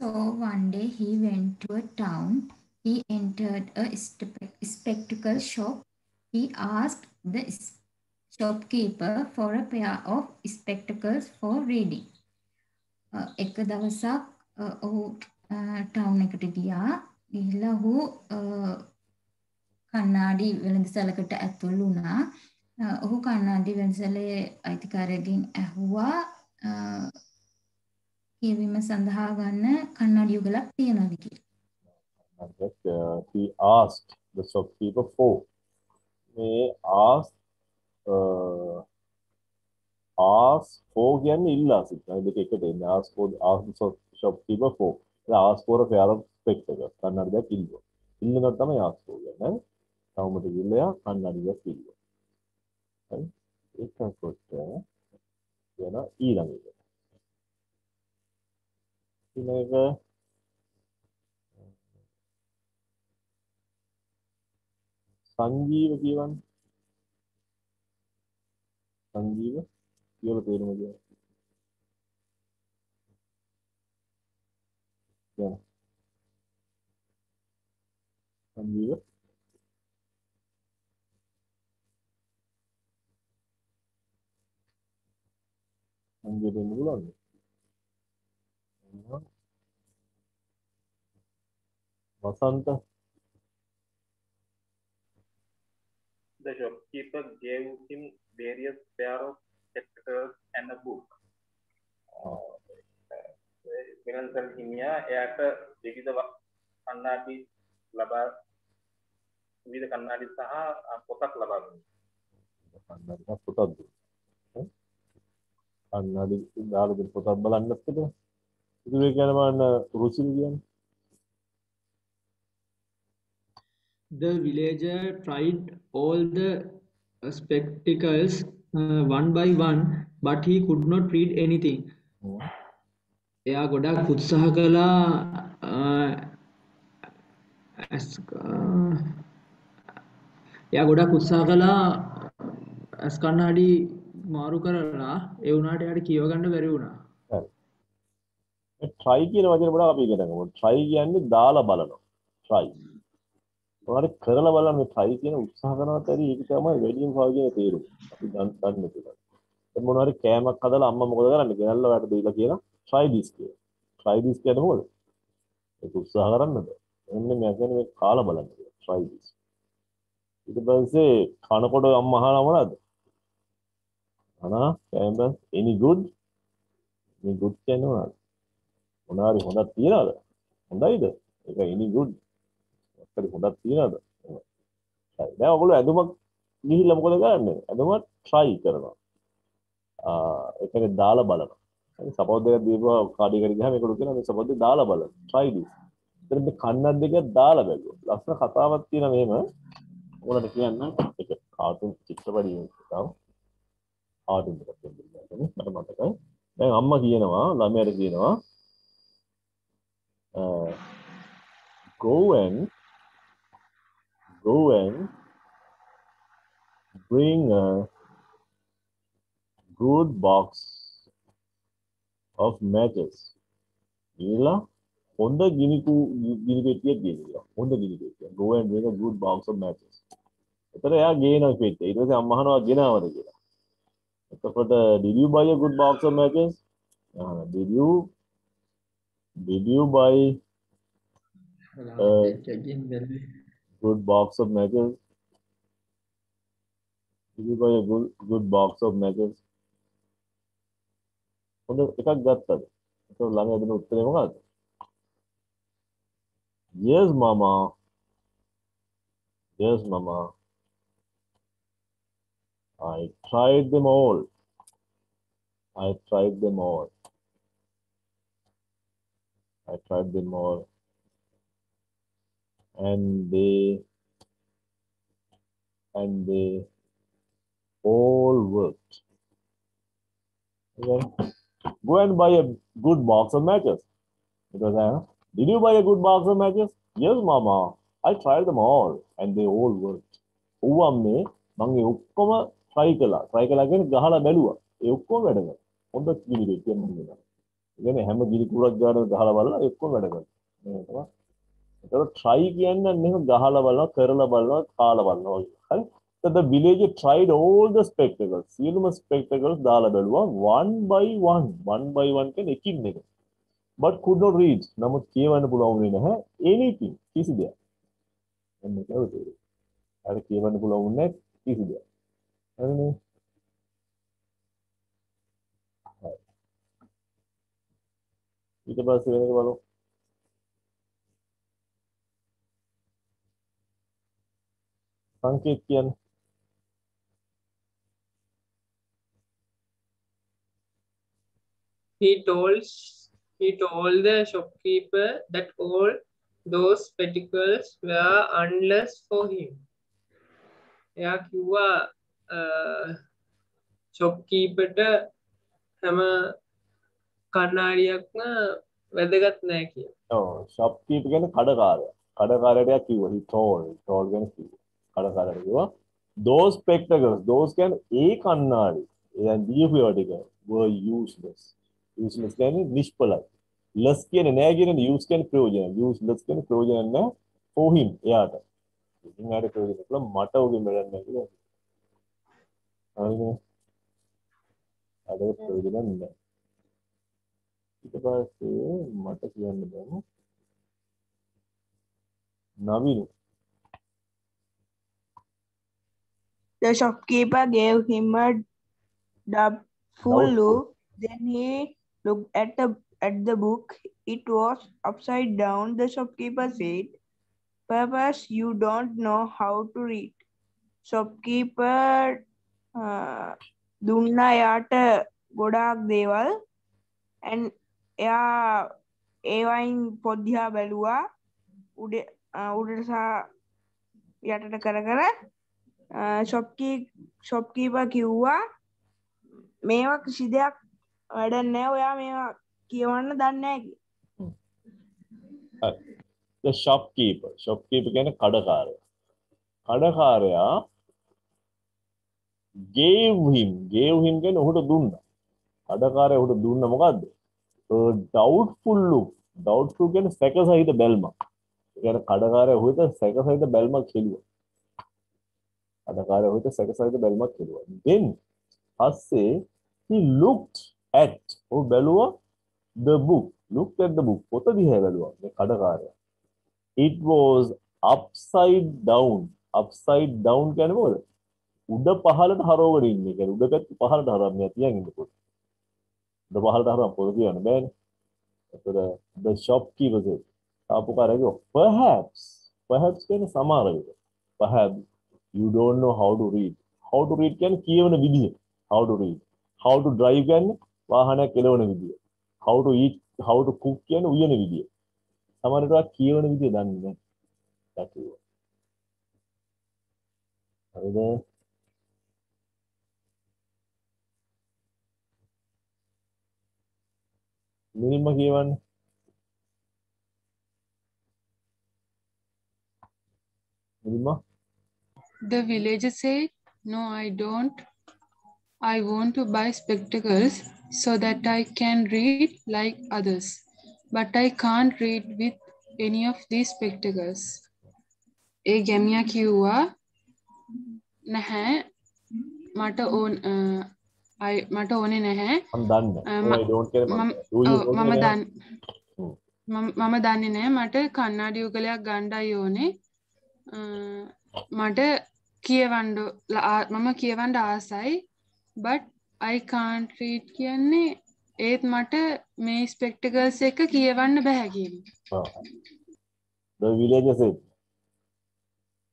So one day he went to a town. He entered a spectacle shop. He asked the shopkeeper for a pair of spectacles for reading. Uh, එක දවසක් uh, ඔහු uh, ටවුන් එකට ගියා. ගිහිල්ලා ඔහු uh, කණ්ණාඩි වෙළඳසැලකට ඇතුල් වුණා. Uh, ඔහු කණ්ණාඩි වෙළඳසැලේ අයිතිකාරයගෙන් ඇහුවා uh, කියවීම සඳහා ගන්න කන්නඩි යුගලක් තියෙනවද කියලා. And that, uh, he asked the shopkeeper for. මේ ask uh, ask for කියන්නේ ඉල්ලා සිටිනවා. දෙක එකට එන්නේ. ask for ask the shop, shopkeeper for. A ask for a pair of spectacles. කන්නඩියක් ඉල්ලුවා. ඉල්ලනවා තමයි ask for කියන්නේ. තවමට ගිල්ලයා කන්නඩියක් ඉල්ලුවා. හරි? ඒකකොට යන ඊළඟ එක. ඊළඟ එක සංජීව කියවන්න. සංජීව කියලා තේරුම කියන්න. යන. සංජීව සංජීව දෙන්න පුළුවන්ද? එහෙනම් වසන්ත The shopkeeper gave him various pair of spectacles and a book. වෙනසල් හිමියා එයාට විවිධ ව- කණ්ණාඩි ලබා විවිධ කණ්ණාඩි සහ අ, පොතක් ලබා දුන්නා. කන්නඩියක් පොතක් දුන්නා. කන්නඩි දාලා දෙන පොතක් බලන්නත් එපා. ඉතින් ඒ කියන්නේ බලන්න රුචිල කියන්නේ. The villager tried all the uh, spectacles uh, one by one, but he could not read anything. එයා ගොඩක් උත්සාහ කළා uh, uh, එයා ගොඩක් උත්සාහ කළා ඇස් කණ්ණාඩි මාරු කරලා ඒ වුණාට එයාට කියව ගන්න බැරි වුණා. try කියන වචනේ පොඩක් අපි ඉගෙන ගමු. try කියන්නේ දාලා බලනවා. try. මොනවාරි කරලා බලන්න මේ try කියන උත්සාහ කරනවත් ඇති ඒක තමයි වැඩිම භාගයේ තේරුම. අපි දන් දන්නේ නැතුව. දැන් මොනවාරි කෑමක් හදලා අම්මා මොකද කරන්නේ? ගෙනල්ලා ඔයාලට දීලා කියලා try this කියලා. try this කියන්නේ මොකද? ඒක උත්සාහ කරන්නද? එන්න මේ කියන්නේ මේ කාලා බලන්න කියලා. try this. ඊට පස්සේ කනකොට අම්මා අහනවා මොනවද? අනා කෑම any good? any good කියන්නේ මොනවද? මොනවාරි හොඳක් තියනවද? හොඳයිද? ඒක any good. මොකක්ද හොඳක් තියනවද? try. දැන් ඔයගොල්ලෝ ඇඳුමක් ගිහිල්ලා මොකද කරන්නේ? ඇඳුමක් try කරනවා. ආ ඒක දාලා බලනවා. හරි සපෝස් දෙකක් දීපුවා කාඩ් එකට ගියාම ඒකට කියනවා මේ සපෝස් දෙක දාලා බලන්න. try this. ඉතින් මේ කන්නක් දෙක දාලා බැලුවා. ලස්සන කතාවක් තියෙන මෙහෙම ඕනට කියන්න ඒක කාටුන් චිත්‍රපටියක් එකක්. කාටුන් එකක් දෙන්න මට මතකයි. දැන් අම්මා කියනවා ළමයාට කියනවා uh, go and go and bring uh, good box of matches. ඊළා හොඳ ගිනි කූ- ගිනි පෙට්ටියක් ගෙනියලා. හොඳ ගිනි පෙට්ටියක්. Go and bring a good box of matches. එතකොට එයා ගේන පෙට්ටිය. ඊට පස්සේ අම්මා අහනවා ගෙනාවද කියලා. එතකොට did you buy a good box of matches? අහනවා did you did you buy a good box of matches? Did you buy a good good box of matches? හොඳ එකක් ගත්තද? ඒක ළඟ දෙන උත්තරේ මොකක්ද? Yes mama. Yes mama. I tried them all. I tried them all. I tried them all. And they and they all worked. Okay. Go and buy a good box of matches. Because I, did you buy a good box of matches? Yes, mama. I tried them all and they all worked. ඌ අම්මේ මම ඒ ඔක්කොම try කළා. try කළා කියන්නේ ගහලා බැලුවා. ඒ ඔක්කොම වැඩ කරා. හොඳ ගිනි පෙට්ටියක් මම දෙනවා. ඒ කියන්නේ හැම ගිනි කුරක් ගානම ගහලා බලලා ඒ ඔක්කොම වැඩ කරා. මේ තමයි. ඒතකොට try කියන්නේ මෙහෙම ගහලා බලනවා, කරලා බලනවා, කාලා බලනවා වගේ. හරි? So the villager tried all the spectacles. සියලුම spectacles දාලා බැලුවා one by one. one by one කියන්නේ එකින් එක. But could not read. නමුත් කියවන්න පුළුවන් වුණේ නැහැ anything. කිසි දෙයක්. එන්න කවුද? අර කියවන්න පුළුවන් වුණේ නැහැ කිසි දෙයක්. හරිනේ? හරි. ඊට පස්සේ වෙන එක බලමු. සංකේත කියන්නේ He told he told the shopkeeper that all those spectacles were unless for him. එයා කිව්වා ෂොප්කීපට හැම කන්නාඩියක්ම වැදගත් නෑ කිය. shopkeeper කියන්නේ කඩකාරයා. කඩකාරයට එයා කිව්වා he told he told කියන්නේ කිව්වා. කඩකාරයට කිව්වා those spectacles those කියන්නේ ඒ කණ්ණාඩි එයා දීපු ඒවා ටික were useless. useless කියන්නේ නිෂ්ඵලයි. less කියන්නේ නෑ කියන්නේ use කියන්නේ ප්‍රයෝජන. useless කියන්නේ ප්‍රයෝජන නෑ for him එයාට. ඉතින් ආට ප්‍රයෝජන කළා මට උගෙන් වැඩක් නෑ කියලා. හරිනේ. අද ප්‍රයෝජන නෑ. ඊට පස්සේ මට කියන්න බෑ. නවීන The shopkeeper gave him a dub full look. Then he looked at the at the book. It was upside down. The shopkeeper said, "Perhaps you don't know how to read." Shopkeeper uh, දුන්නා එයාට ගොඩාක් දේවල් and එයා ඒවයින් පොද්දිහා බැලුවා උඩ උඩට සහ යටට කර කර ශොප්කී ශොප්කීප කිව්වා මේවා කිසි දෙයක් වැඩන්නෑ ඔයා මේවා කියවන්න දන්නේ the shopkeeper. Shopkeeper කියන්නේ කඩකාරයා. කඩකාරයා gave him gave him කියන්නේ ඔහුට දුන්නා. කඩකාරයා ඔහුට දුන්න මොකද්ද? A doubtful look. Doubtful කියන්නේ සැක සහිත බැල්මක්. ඒ කියන්නේ කඩකාරයා ඔහුට සැක සහිත බැල්මක් කෙළුවා කඩකාරයා ඔහුට සැක සහිත බැල්මක් කෙළුවා then පස්සේ he looked at ඔහු බැලුවා the book. Looked at the book. පොත දිහා බැලුවා. මේ කඩකාරයා. It was upside down. Upside down කියන්නේ මොකද? උඩ පහළට හරවගෙන ඉන්නේ. කියන්නේ උඩ පැත්ත පහළට හරවන්න මෙයා තියන් ඉන්න පොත. උඩ පහළට හරවන්න පොත කියන්න බෑනේ. එතකොට the shopkeeper said ආපුකාරයෝ perhaps. Perhaps කියන්නේ සමහර විට. Perhaps. You don't know how to read. How to read කියන්නේ කියවන විදිය. How to read. How to drive කියන්නේ වාහනයක් කෙලවන විදිය. How to eat how to cook කියන්නේ උයන විදිය. සමහර විට කියවන විදිය දන්නේ නැහැ. දැක්කුවා හරිද? මුලින්ම කියවන්න. මුලින්ම The villager said, No, I don't. I want to buy spectacles so that I can read like others, but I can't read with any of these spectacles. ඒ ගැමියා කිව්වා නැහැ මට ඕන අ, අයි- මට ඕනේ නැහැ මම දන්නේ අ, නැහැ. ම- I don't care මම මම do you ඔව්, know මම කියලා දන්න මම මම දන්නේ නැහැ මට කන්නාඩි යුගලයක් ගණ්ඩයි ඕනේ අ, මට කියවන්ඩ මම කියවන්ඩ ආසයි. බට් I can't read කියන්නේ ඒත් මට මේ ස්පෙක්ටකල්ස් එක කියවන්න බැහැ කියන ආ. the villager said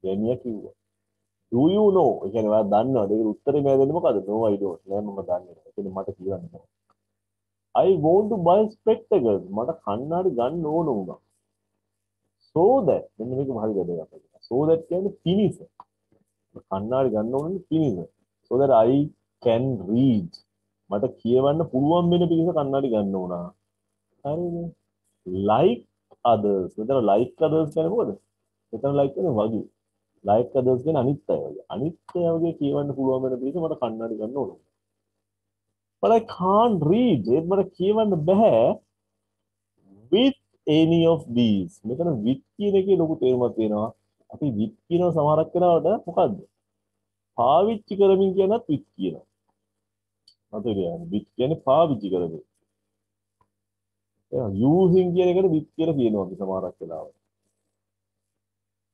ගැමියා කිව්වා. Do you know? ඒ කියන්නේ ඔයා දන්නවද? ඒකට උත්තරේ මම දෙන්නේ මොකද no I don't. නෑ මම දන්නේ නැහැ ඒ කියන්නේ මට කියන්න බෑ. I want to buy spectacles. මට කණ්ණාඩි ගන්න ඕන වුණා. So that මෙන්න මේක හරි වැදගත්. so that කියන්නේ පිනිස කණ්ණාඩි ගන්න ඕනේ පිනිස so that I can read. මට කියවන්න පුළුවන් වෙන පිනිස කණ්ණාඩි ගන්න උනා හරිද? Like others. මෙතන like others කියන්නේ මොකද? මෙතන like කියන්නේ වගේ. Like others කියන්නේ අනිත් අය වගේ. අනිත් අය වගේ කියවන්න පුළුවන් වෙන පිනිස මට කණ්ණාඩි ගන්න ඕන. But I can't read. ඒත් මට කියවන්න බෑ with any of these. මෙතන with කියන එකේ ලොකු තේරුමක් තියෙනවා. අපි with කියනවා සමහරක් වෙලාවට මොකද්ද? පාවිච්චි කරමින් කියනත් with කියනවා. මතක තියාගන්න. with කියන්නේ පාවිච්චි කරමින් එහෙනම් using කියන එකට with කියලා කියනවා අපි සමහරක් වෙලාවට.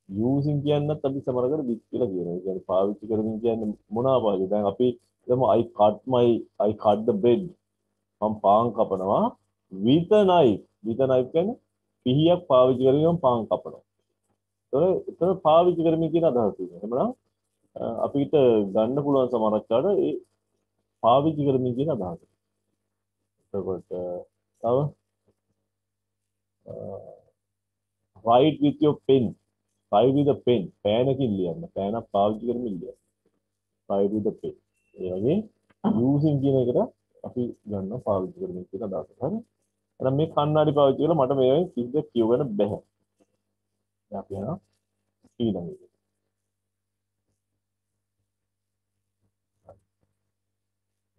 using කියන්නත් අපි සමහරකට with කියලා කියනවා. ඒ කියන්නේ පාවිච්චි කරමින් කියන්නේ මොනවා පාවිච්චි දැන් අපි දැන් I cut my I cut the bread. මම පාන් කපනවා. with a knife with a knife කියන්නේ පිහියක් පාවිච්චි කරගෙන මම පාන් කපනවා. ඒතකොට එතන පාවිච්චි කරමින් කියන අදහස තියෙනවා. එහෙමනම් අ, අපිට ගන්න පුළුවන් සමහරක් කාට ඒ පාවිච්චි කරමින් කියන අදහස. එතකොට තව write with your pen. Write with a pen. පෑනකින් ලියන්න. පෑනක් පාවිච්චි කරමින් ලියන්න. Write with a pen. ඒ වගේ using කියන එකට අපි ගන්න පාවිච්චි කරමින් කියන අදහස. හරි? එහෙනම් මේ කන්නාඩි පාවිච්චි කරලා මට මේවෙන් කිසිදෙයක් කියවන්න බැහැ දැන් අපි යනවා ඊළඟ එක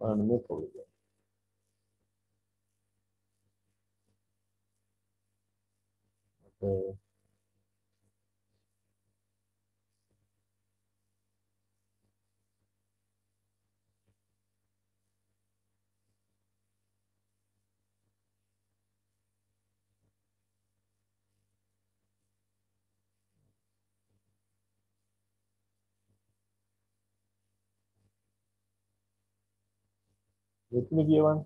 බලන්න මේ පොඩි Okay. මෙතන කියවන්න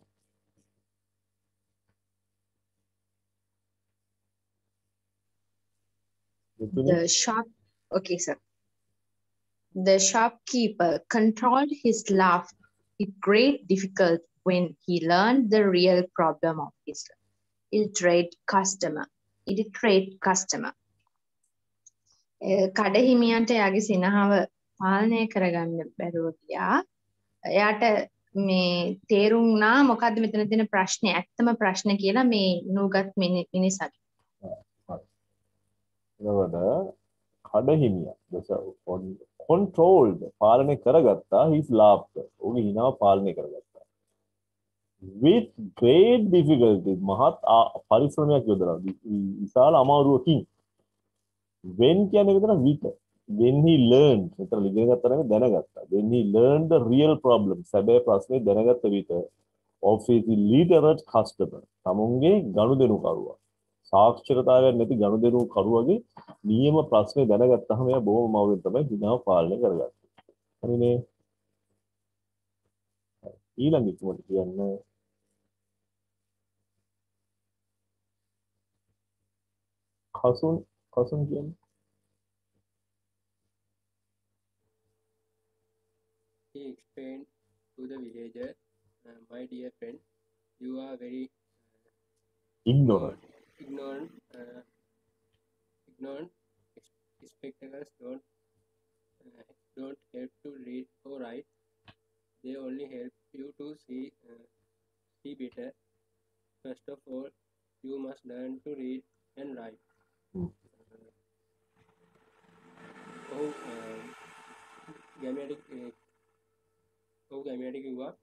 මෙතන The shop, okay, sir. The shopkeeper controlled his laugh with great difficulty when he learned the real problem of his illiterate customer. Illiterate customer. ඒ කඩහිමියන්ට එයාගේ සිනහව පාලනය කරගන්න බැරුව ගියා. එයාට මේ තේරුම් වුණා මොකද්ද මෙතන තියෙන ප්‍රශ්නේ? ඇත්තම ප්‍රශ්න කියලා මේ නූගත් මිනි- මිනිසාට. එතකොට කඩහිමියා දස controlled පාලනය කරගත්තා his laughter ඔහුගේ හිනාව පාලනය කරගත්තා. With great difficulty මහත් ආ- පරිශ්‍රමයක් යොදලා වි- වි- විශාල අමාරුවකින්. when කියන්නේ මෙතන with when he learned මෙතන ඉගෙන ගත්තා නෙමෙයි දැනගත්තා. When he learned the real problem. සැබෑ ප්‍රශ්නේ දැනගත්ත විට of his illiterate customer තමුන්ගේ ගනුදෙනුකරුවා සාක්ෂරතාවයක් නැති ගනුදෙනු කරුවගේ නියම ප්‍රශ්නේ දැනගත්තාම එයා බොහොම අමාරුවෙන් තමයි හිනාව පාලනය කරගත්තේ. හරිනේ. ඊළඟ ඉක්මනට කියන්න. කසුන් කසුන් කියන්නේ? paint to the villager, uh, My dear friend, you are very uh, ignorant. Ignorant. Uh, ignorant. Spectacles don't uh, don't help to read or write. They only help you to see see better. First of all, you must learn to read and write. Mm. Uh, oh, um, uh, grammatic uh, ඔහු ගැමියට කිව්වා.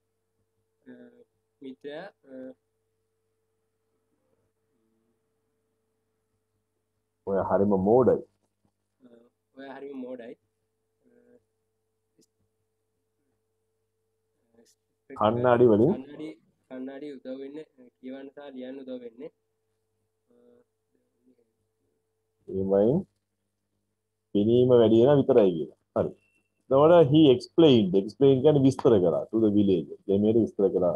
මිත්‍රයා ඔය හරිම මෝඩයි. ඔය හරිම මෝඩයි. කන්නාඩි වලින්? කන්නාඩි උදවවෙන්න කියවන්නතා ලියන්න උදව වෙන්නේ. ඒමයින් පිනීම වැඩියෙන විතරයි කියලා. හරි. එතකොට he explained explain කියන්නේ විස්තර කරා to the village. ගෙමේට විස්තර කරා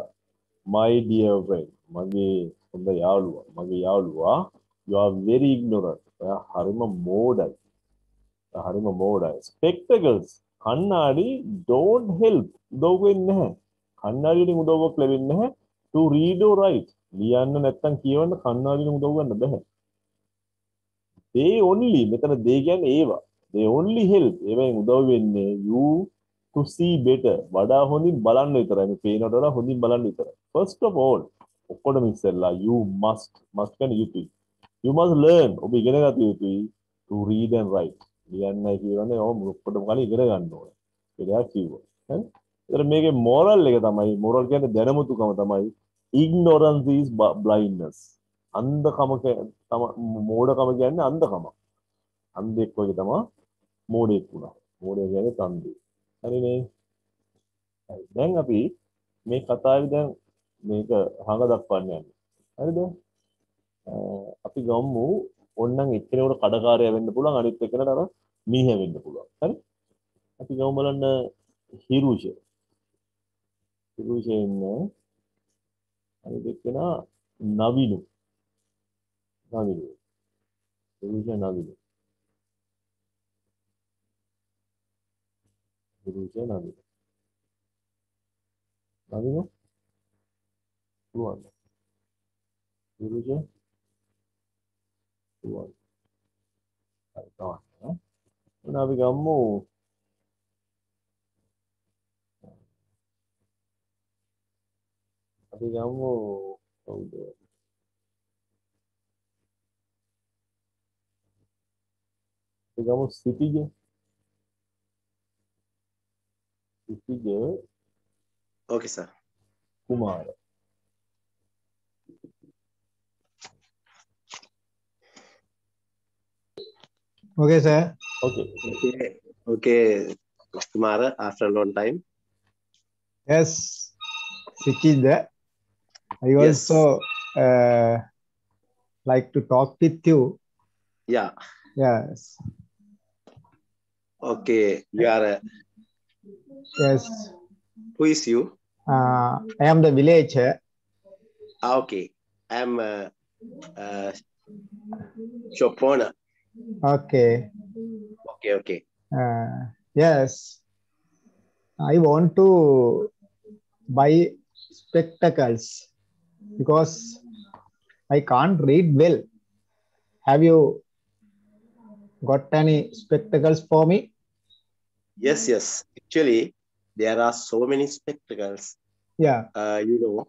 my dear friend මගේ හොඳ යාළුවා මගේ යාළුවා you are very ignorant. ඔයා හරිම මෝඩයි. ඔයා හරිම මෝඩයි. spectacles කන්නාඩි don't help උදව් වෙන්නේ නැහැ. කන්නාඩි වලින් උදව්වක් ලැබෙන්නේ නැහැ to read or write. ලියන්න නැත්තම් කියවන්න කන්නාඩි වලින් උදව් ගන්න බෑ. they only මෙතන they කියන්නේ ඒවා they only help ඒවෙන් උදව් වෙන්නේ you to see better. වඩා හොඳින් බලන්න විතරයි. මේ පේනවට වඩා හොඳින් බලන්න විතරයි. First of all ඔක්කොටම ඉස්සෙල්ලා you must must කියන්නේ යුතුයි you must learn. ඔබ ඉගෙන ගත යුතුයි to read and write. ලියන්නයි කියවනේ ඔබ ඔක්කොටම කලින් ඉගෙන ගන්න ඕනේ. කියලා කිව්වා හරි? ඒතර මේකේ moral එක තමයි moral කියන්නේ දැනුමුතුකම තමයි ignorance is blindness. අන්ධකම තම මෝඩකම කියන්නේ අන්ධකම. අන්ධෙක් වගේ තමයි මෝඩෙක් වුණා. මෝඩය කියන්නේ තන්දේ. හරිනේ. හරි. දැන් අපි මේ කතාවේ දැන් මේක හඟ දක්වන්න යන්නේ. හරිද? අපි ගමු ඕන්නම් එක්කෙනෙකුට කඩකාරයා වෙන්න පුළුවන් අනිත් එක්කෙනාට අර මීහ වෙන්න පුළුවන්. හරි? අපි ගමු බලන්න හිරුෂ. හිරුෂ ඉන්න අනිත් එක්කෙනා නවිනු. නවිනු. හිරුෂ නවිනු. හිරුෂ නවිනු. නවිනු පුළුවන්. හිරුෂ පුළුවන්. හරි තමයි. එහෙනම් අපි ගමු අපි ගමු කවුද? අපි figure okay sir. Kumar okay sir. Okay. Okay, okay. kumar after a long time. Yes sikida eh? i yes. also uh, like to talk with you. Yeah. Yes. Okay you are a Yes. who is you? Uh, I am the villager. Ah, okay. I am uh, uh, shop owner. Okay. Okay. Okay. Uh, yes. I want to buy spectacles because I can't read well. Have you got any spectacles for me? Yes. Yes. Actually, there are so many spectacles. Yeah. Uh, you know,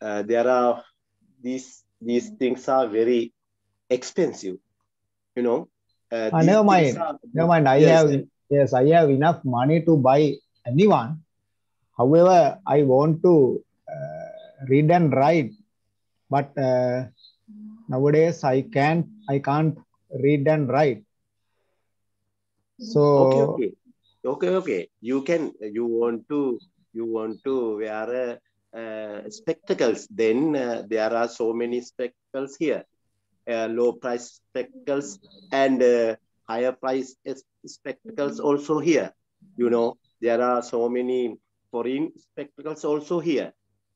uh, there are these these things are very expensive. You know. Uh, Uh, never mind. are- Never mind. I Yes. have yes, I have enough money to buy anyone. However, I want to uh, read and write, but uh, nowadays I can't. I can't read and write. So okay okay okay okay. You can you want to you want to wear uh, uh, spectacles. Then uh, there are so many spectacles here. Uh, low price spectacles and uh, higher price spectacles also here. You know there are so many foreign spectacles also here.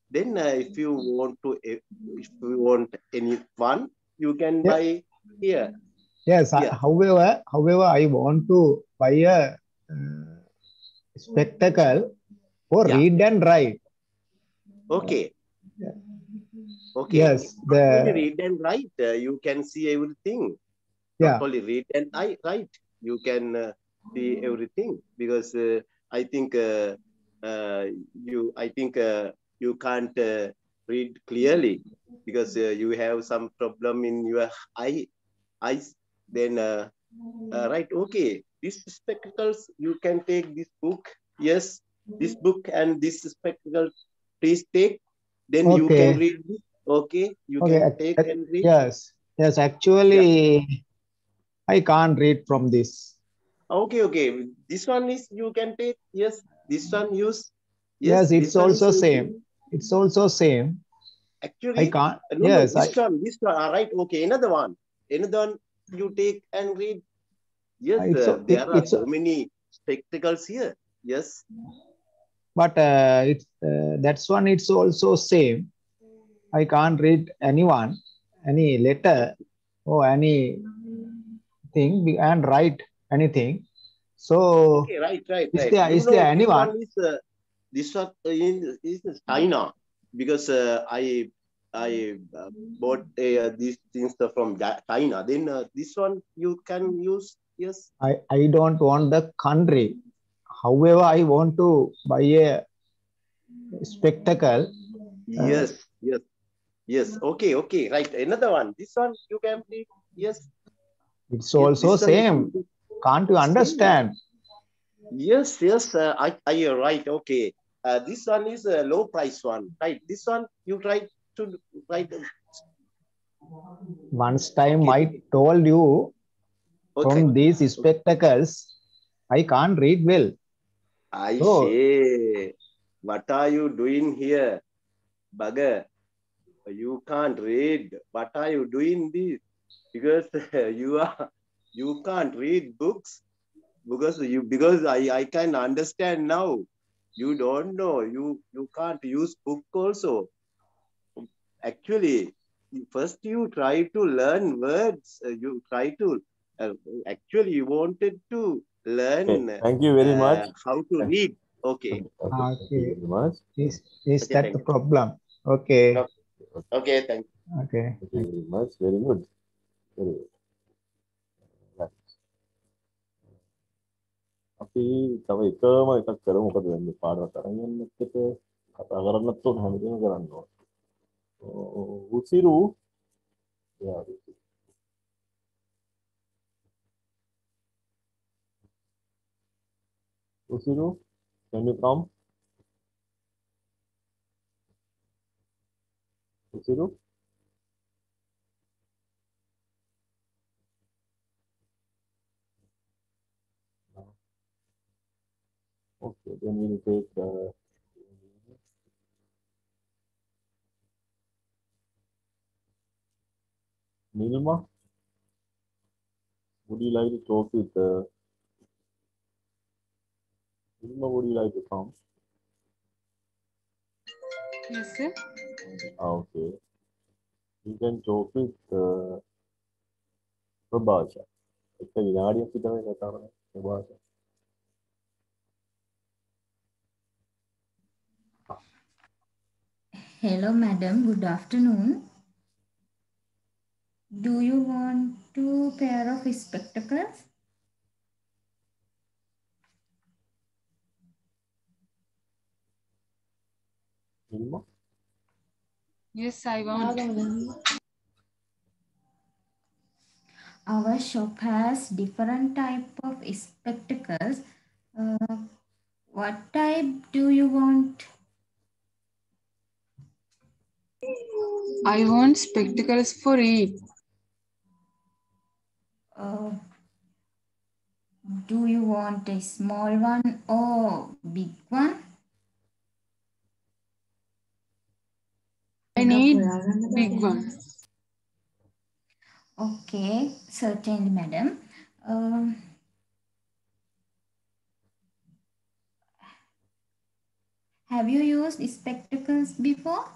Then uh, if you want to if you want any one you can Yeah. buy here. Yes, I, however, however, I want to buy a spectacle for Yeah. read and write. okay Yeah. okay Yes, the read and write uh, you can see everything yeah. not only read and I write you can uh, see everything because uh, i think uh, uh, you i think uh, you can't uh, read clearly because uh, you have some problem in your eye eyes then uh, uh, right okay these spectacles you can take this book yes this mm-hmm. book and this spectacles, please take then you can read this okay you Okay. can ac- take ac- and read Yes. Yes. Actually, I can't read from this. Okay, okay. This one is you can take. Yes, this one use. Yes, this it's also used. same. It's also same. Actually, I can't. no, yes, no, I, this one, this one. All right, okay. Another one. Another one you take and read. Yes, It's uh, a- there it- are so many spectacles here. Yes. but uh, it's uh, that's one. It's also same. I can't read anyone, any letter or any thing and write anything. So Okay, right, right, is right. there You is there know, this anyone? one is uh, this one in is China because uh, I I uh, bought uh, these things from China. Then uh, this one you can use. Yes. I, I don't want the country. However, I want to buy a spectacle. Uh, Yes. Yes. Yes. Okay. Okay. Right. Another one. This one you can read. Yes. It's also is same. Can't you understand? Yes. Yes. Uh, I. I. Right. Okay. Uh, this one is a low price one. Right. This one you try to write. Once time I told you from these spectacles, I can't read well. I So- say, what are you doing here, bugger? You can't read. What are you doing this? Because you are you can't read books because you because I I can understand now. You don't know. You you can't use book also. Actually, first you try to learn words. You try to uh, actually you wanted to learn. Okay, thank you very uh, much. How to read. Okay. Okay. very much. Is, is Okay, that thank the you. problem? Okay. Okay. Thank Okay. Thank you very much. Very good. Very good. Right. අපි තව එකම එකක් කරමු මොකද දැන් මේ පාඩමක් අරන් යන්නත් එක කතා කරන්නත් ඕන හැමදේම කරන්න ඕන. උසිරු යා Usuru, can you come? Usuru? No. Okay, then we'll take uh, Nilma. Would you like to talk with uh, what would you like to come? Yes, sir. Ah, okay. You can talk with uh, Prabhasha. It's a Vinadi of Sitavai Prabhasha. Hello, madam. Good afternoon. Do you want two pair of spectacles? Yes, I want. Our shop has different type of spectacles. Uh, what type do you want? I want spectacles for it. Uh, do you want a small one or big one? I need big one. Okay, certainly, madam. Um, have you used spectacles before?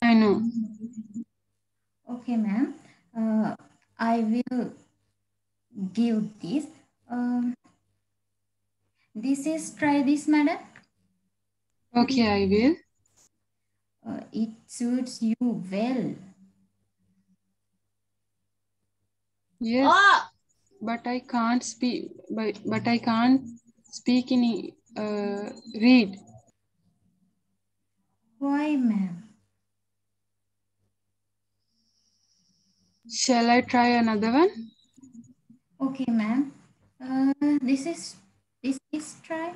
I know. Okay, ma'am. Uh, I will give this. Um, this is try this, madam. Okay, I will. Uh, it suits you well. Yes. But I can't speak. But but I can't speak in uh, read. Why, ma'am? Shall I try another one? Okay, ma'am. Uh, this is this is try.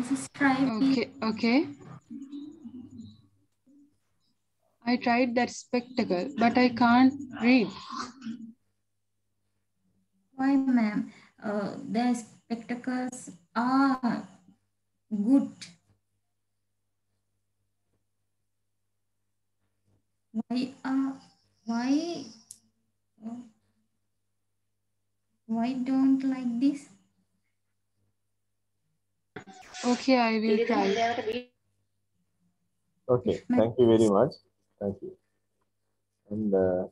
This is try. Okay. Okay. I tried that spectacle, but I can't read. Why, ma'am? Uh, the spectacles are good. Why are why oh, why don't like this? Okay, I will try. Okay, thank you very much. Thank you. And uh,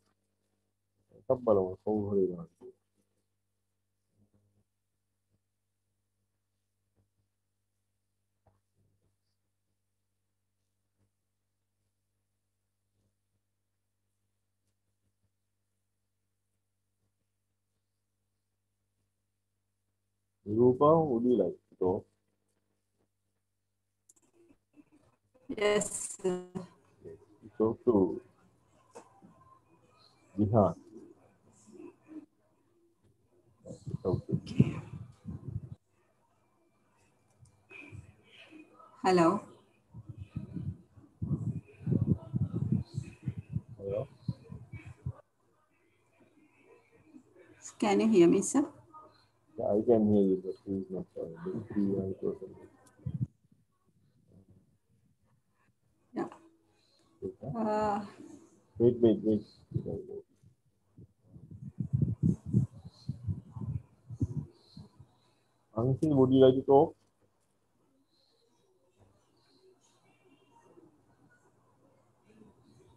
تقبلوا صوري Rupa, would you like to go? Yes. sir. Talk to Jihan. Okay. Hello. Hello. Can you hear me, sir? Yeah, I can hear you, but please not talking. Uh, Wait, wait, wait. Anshul, would you like to talk?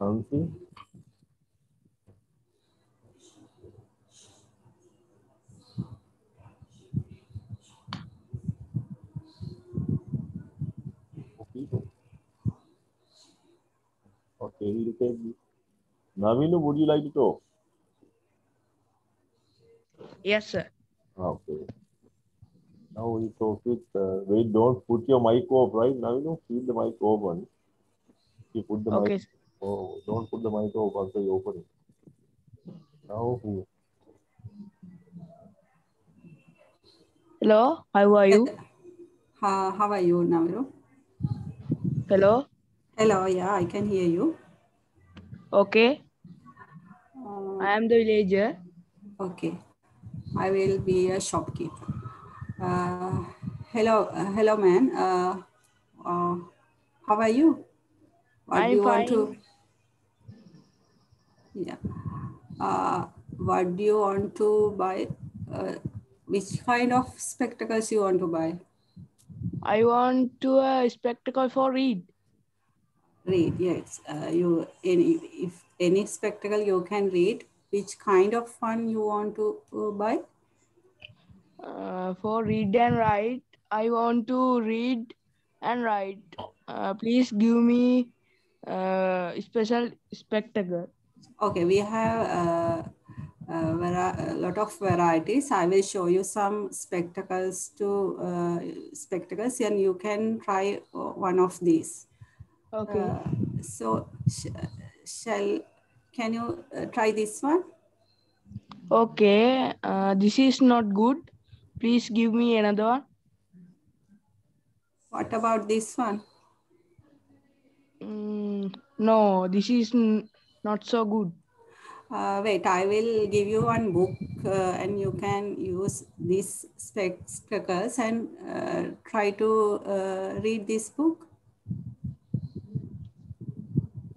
Anshul? Okay, he'll take this. Navinu, would you like to talk? Yes, sir. Okay. Now we talk with, uh, wait, don't put your mic off, right? Navinu, keep the mic open. You put the Okay, mic, oh, don't put the mic off after you open it. Now who? Hello, how are you? how, how are you, Naviru? Hello. Hello, yeah, I can hear you. Okay, Uh, I am the villager. okay, I will be a shopkeeper. Uh, hello, uh, hello, man. Uh, uh, how are you? What do I'm you want to? Yeah. Uh, what do you want to buy? Uh, which kind of spectacles you want to buy? I want to a spectacle for read. Read, yes. Uh, you any if any spectacle you can read. Which kind of fun you want to uh, buy? Uh, for read and write, I want to read and write. Uh, please give me uh, special spectacle. Okay, we have uh, uh, a lot of varieties. I will show you some spectacles to uh, spectacles, and you can try one of these. Okay. Uh, so, sh- shall can you uh, try this one? Okay, uh, this is not good. Please give me another one. What about this one? Mm, no, this is not so good. Uh, wait, I will give you one book, uh, and you can use these spectacles and uh, try to uh, read this book.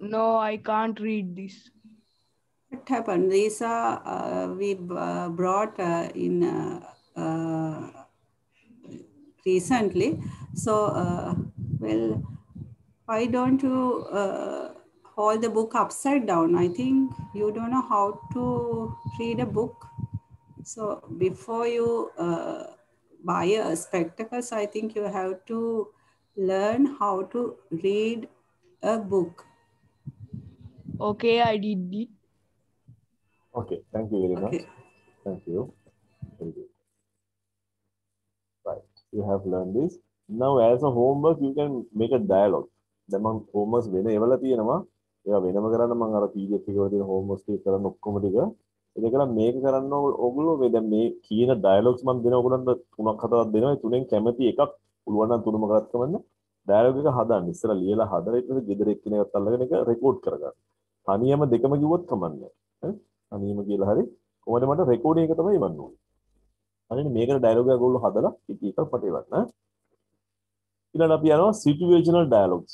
No, I can't read this. What happened? Are uh, we uh, brought uh, in uh, uh, recently. So, well, why don't you hold the book upside down? I think you don't know how to read a book. So, before you buy a spectacles, I think you have to learn how to read a book. Okay, I did it. Okay, thank you very much. Okay. Thank you. Very good. Right, you have learned this. Now, as a homework, you can make a dialogue. දැන් මම homeworks වෙන එවලා තියෙනවා. ඒවා වෙනම කරන්න මම අර PDF එකේ තියෙන homeworks ටික කරන්න ඔක්කොම ටික. ඒක කරලා මේක කරන්න ඕගොල්ලෝ- මේ දැන් මේ කියන dialogues මම දෙනවා ඔයගොල්ලන්ට තුනක් හතරක් දෙනවා. ඒ තුනෙන් කැමති එකක් පුළුවන් නම් තුනම කරත් කමන්න. ඩයලොග් එක හදන්න ඉස්සර ලියලා හදලා ඊට පස්සේ ගෙදර එක්කෙනෙක්වත් අල්ලගෙන ඒක රෙකෝඩ් කරගන්න. තනියම දෙකම කිව්වොත් කමන්නේ නැහැ. තනියම කියලා හරි කොහොමද මට රෙකෝඩින් එක තමයි වන්න ඕනේ. හරිනේ මේකට ඩයලොග් එකක් ඔයගොල්ලෝ හදලා ටික ටික පටේ වන්න. ඊළඟට අපි යනවා සිටුේෂනල් ඩයලොග්ස්.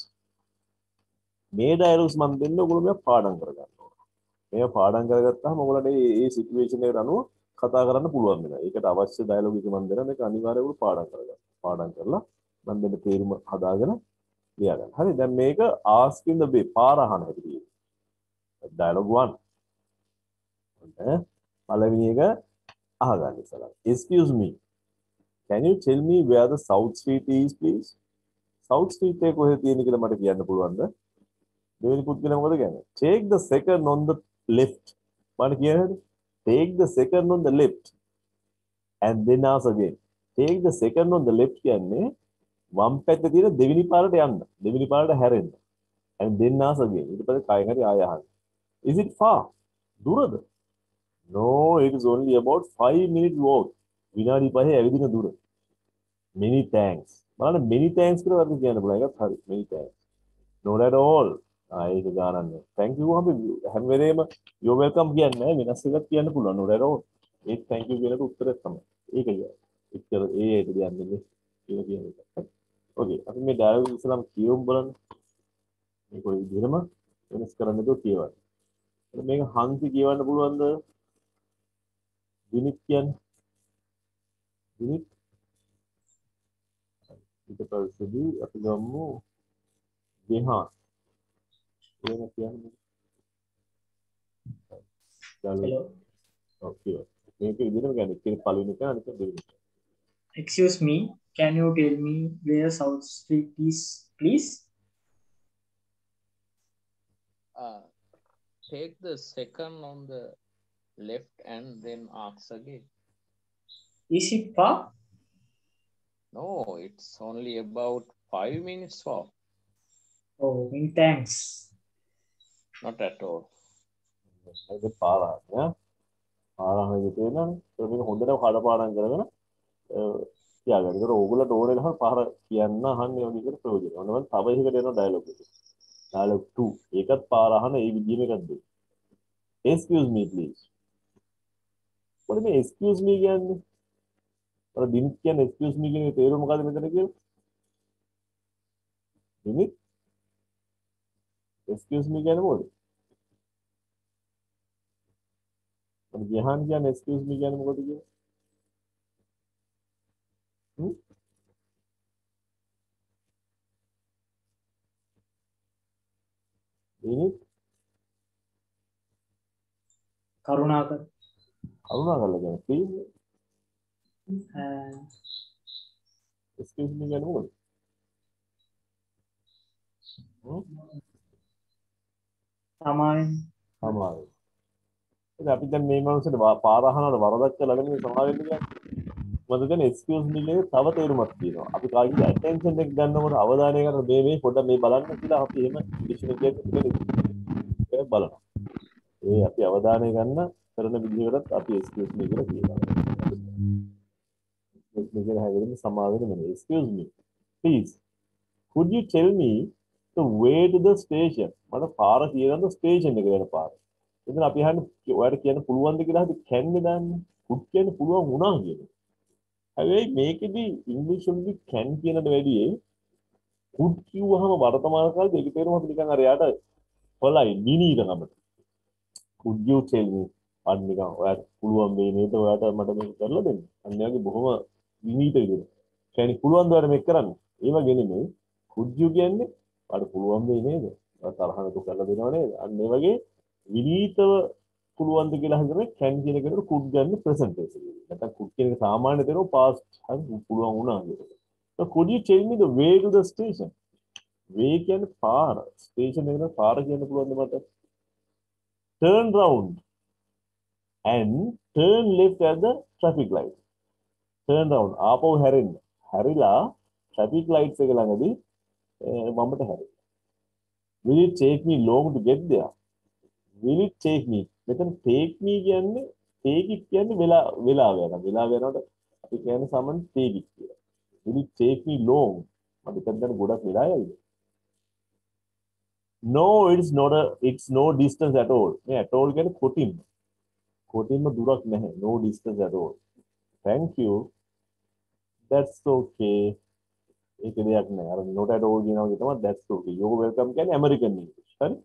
මේ ඩයලොග්ස් මම දෙන්න ඔයගොල්ලෝ මේක පාඩම් කරගන්න ඕනේ. මේක පාඩම් කරගත්තාම ඔයගොල්ලන්ට මේ මේ සිටුේෂන් එකට අනුව කතා කරන්න පුළුවන් වෙනවා. ඒකට අවශ්‍ය ඩයලොග් එක මම දෙනවා මේක අනිවාර්යයෙන්ම පාඩම් කරගන්න. පාඩම් කරලා මම දෙන්න තේරුම හදාගෙන ලියා ගන්න. හරි දැන් මේක ask in the way පාර අහන හැටි තියෙනවා. dialogue 1. ඔන්න පළවෙනි එක අහගන්න ඉස්සලා. Excuse me. Can you tell me where the South Street is please? South Street එක කොහෙද තියෙන්නේ කියලා මට කියන්න පුළුවන්ද? දෙවෙනි පුද්ගලයා මොකද කියන්නේ? Take the second on the left. මම කියන්නේ take the second on the left and then ask again. take the second on the left කියන්නේ වම් පැත්තේ තියෙන දෙවෙනි පාරට යන්න. දෙවෙනි පාරට හැරෙන්න. and then ask again. ඊට පස්සේ කයෙන් හරි ආය අහන්න. Is it far? දුරද? No, it is only about 5 minutes walk. විනාඩි 5 ඇවිදින දුර. Many thanks. බලන්න many thanks කියලා වර්ග කියන්න පුළුවන්. ඒකත් හරි. Many thanks. Not at all. ආ ඒක ගානක් නෑ. Thank you අපි හැම වෙලේම you welcome කියන්නේ වෙනස් එකක් කියන්න පුළුවන්. Not at all. A thank you කියනට උත්තරයක් තමයි. ඒක කියන්නේ. එච්චර ඒ ඒක දෙන්නේ කියලා කියන එක. ඕකේ. අපි මේ ඩයලොග් ඉස්සලම කියවමු බලන්න. මේක ඔය විදිහටම වෙනස් කරන්න දෝ කියවන්න. මේක හන්සි කියවන්න පුළුවන්ද? විනිත් කියන්නේ. විනිත්. ඊට පස්සේදී අපි ගමු දෙහා. එහෙම කියන්නේ. ඩයලොග්. ඔකේ. මේක විදිහටම ගන්න. ඒක පළවෙනි එක අනිත් දෙවෙනි එක. Excuse me, can you tell me where South Street is, please? Uh, take the second on the left and then ask again. Is it far? No, it's only about five minutes walk. Oh, many thanks. Not at all. ඒක පාරක් නේ. පාරක් විදිහට නේද? ඒක හොඳට කඩපාඩම් කරගෙන තියාගන්න. ඒකට ඕගොල්ලන්ට ඕනේ ගහන පාර කියන්න අහන්නේ වගේ විදිහට ප්‍රයෝජන. ඔන්න මම තව එකකට එනවා ඩයලොග් එක. ඩයලොග් 2. ඒකත් පාර අහන ඒ විදිහම එකක් දෙන්න. Excuse me please. මොකද මේ excuse me කියන්නේ? අර දිනිත් කියන්නේ excuse me කියන තේරුම මොකද්ද මෙතන කියලා? දිනිත් excuse me කියන්නේ මොකද? මම ජහන් කියන්නේ excuse me කියන්නේ මොකද කියන්නේ? දිනිත් කරුණාකර. කරුණාකරලා please Uh, excuse me කියන්නේ මොකද? තමයි. ඉතින් අපි දැන් මේ මනුස්සයට වා- පාර අහනවට වරදක් කියලා නෙමෙයි සමා වෙන්න කියන්නේ. මම කියන්නේ excuse me එකේ තව තේරුමක් තියෙනවා. අපි කාගේ attention එක ගන්නකොට අවධානය ගන්න මේ මේ පොඩ්ඩක් මේ බලන්න කියලා අපි එහෙම dictionary එකේ ඒක බලනවා. ඒ අපි අවධානය ගන්න කරන විදිහකටත් අපි excuse me කියලා කියනවා. excuse me කියලා හැදෙන්න සමා වෙන්න නෙමෙයි. excuse me. Please. Could you tell me the way to the station? මට පාර කියනද station එක යන පාර. එතන අපි අහන්නේ ඔයාලට කියන්න පුළුවන්ද කියලා අපි කැන්නේ දාන්නේ. could කියන්න පුළුවන් වුණා කියන්නේ. හැබැයි මේකෙදි ඉංග්‍රීසි වලදී can කියනට වැඩිය could කිව්වහම වර්තමාන කාලේ ඒක තේරුම අපි නිකන් අර යාට පොළයි නිනීතකමට. could you tell me අන්න නිකන් ඔයාට පුළුවන් මේ නේද ඔයාට මට මේක කරලා දෙන්න. අන්න යාගේ බොහොම විනීත විදිහට. කියන්නේ පුළුවන් ද ඔයාලට මේක කරන්න. ඒ වගේ නෙමෙයි could you කියන්නේ ඔයාට පුළුවන් වෙයි නේද? ඔයා තරහ නැතුව කරලා දෙනව නේද? අන්න ඒ වගේ විනීතව පුළුවන්ද කියලා හඳුනන can කියන එකට could ගන්න present tense එක. නැත්නම් could කියන එක සාමාන්‍ය තේරුම past හරි පුළුවන් වුණා කියන එක. So could you tell me the way to the station? way කියන්නේ පාර. station එකට පාර කියන්න පුළුවන්ද මට? turn round and turn left at the traffic light. turn round ආපහු හැරෙන්න. හැරිලා traffic lights එක ළඟදී වමට හැරෙන්න. will it take me long to get there? will it take me මෙතන take me කියන්නේ take it කියන්නේ වෙලා වෙලාව යනවා වෙලාව යනකොට අපි කියන්නේ සමන් take it කියලා. Will it take me long. අපිට දැන් ගොඩක් වෙලා යයිද? No it's not a it's no distance at all. මේ at all කියන්නේ කොටින්ම. කොටින්ම දුරක් නැහැ. No distance at all. Thank you. That's okay. ඒක දෙයක් නෑ. අර not at all කියනවා වගේ තමයි. That's okay. You're welcome කියන්නේ American English. හරි?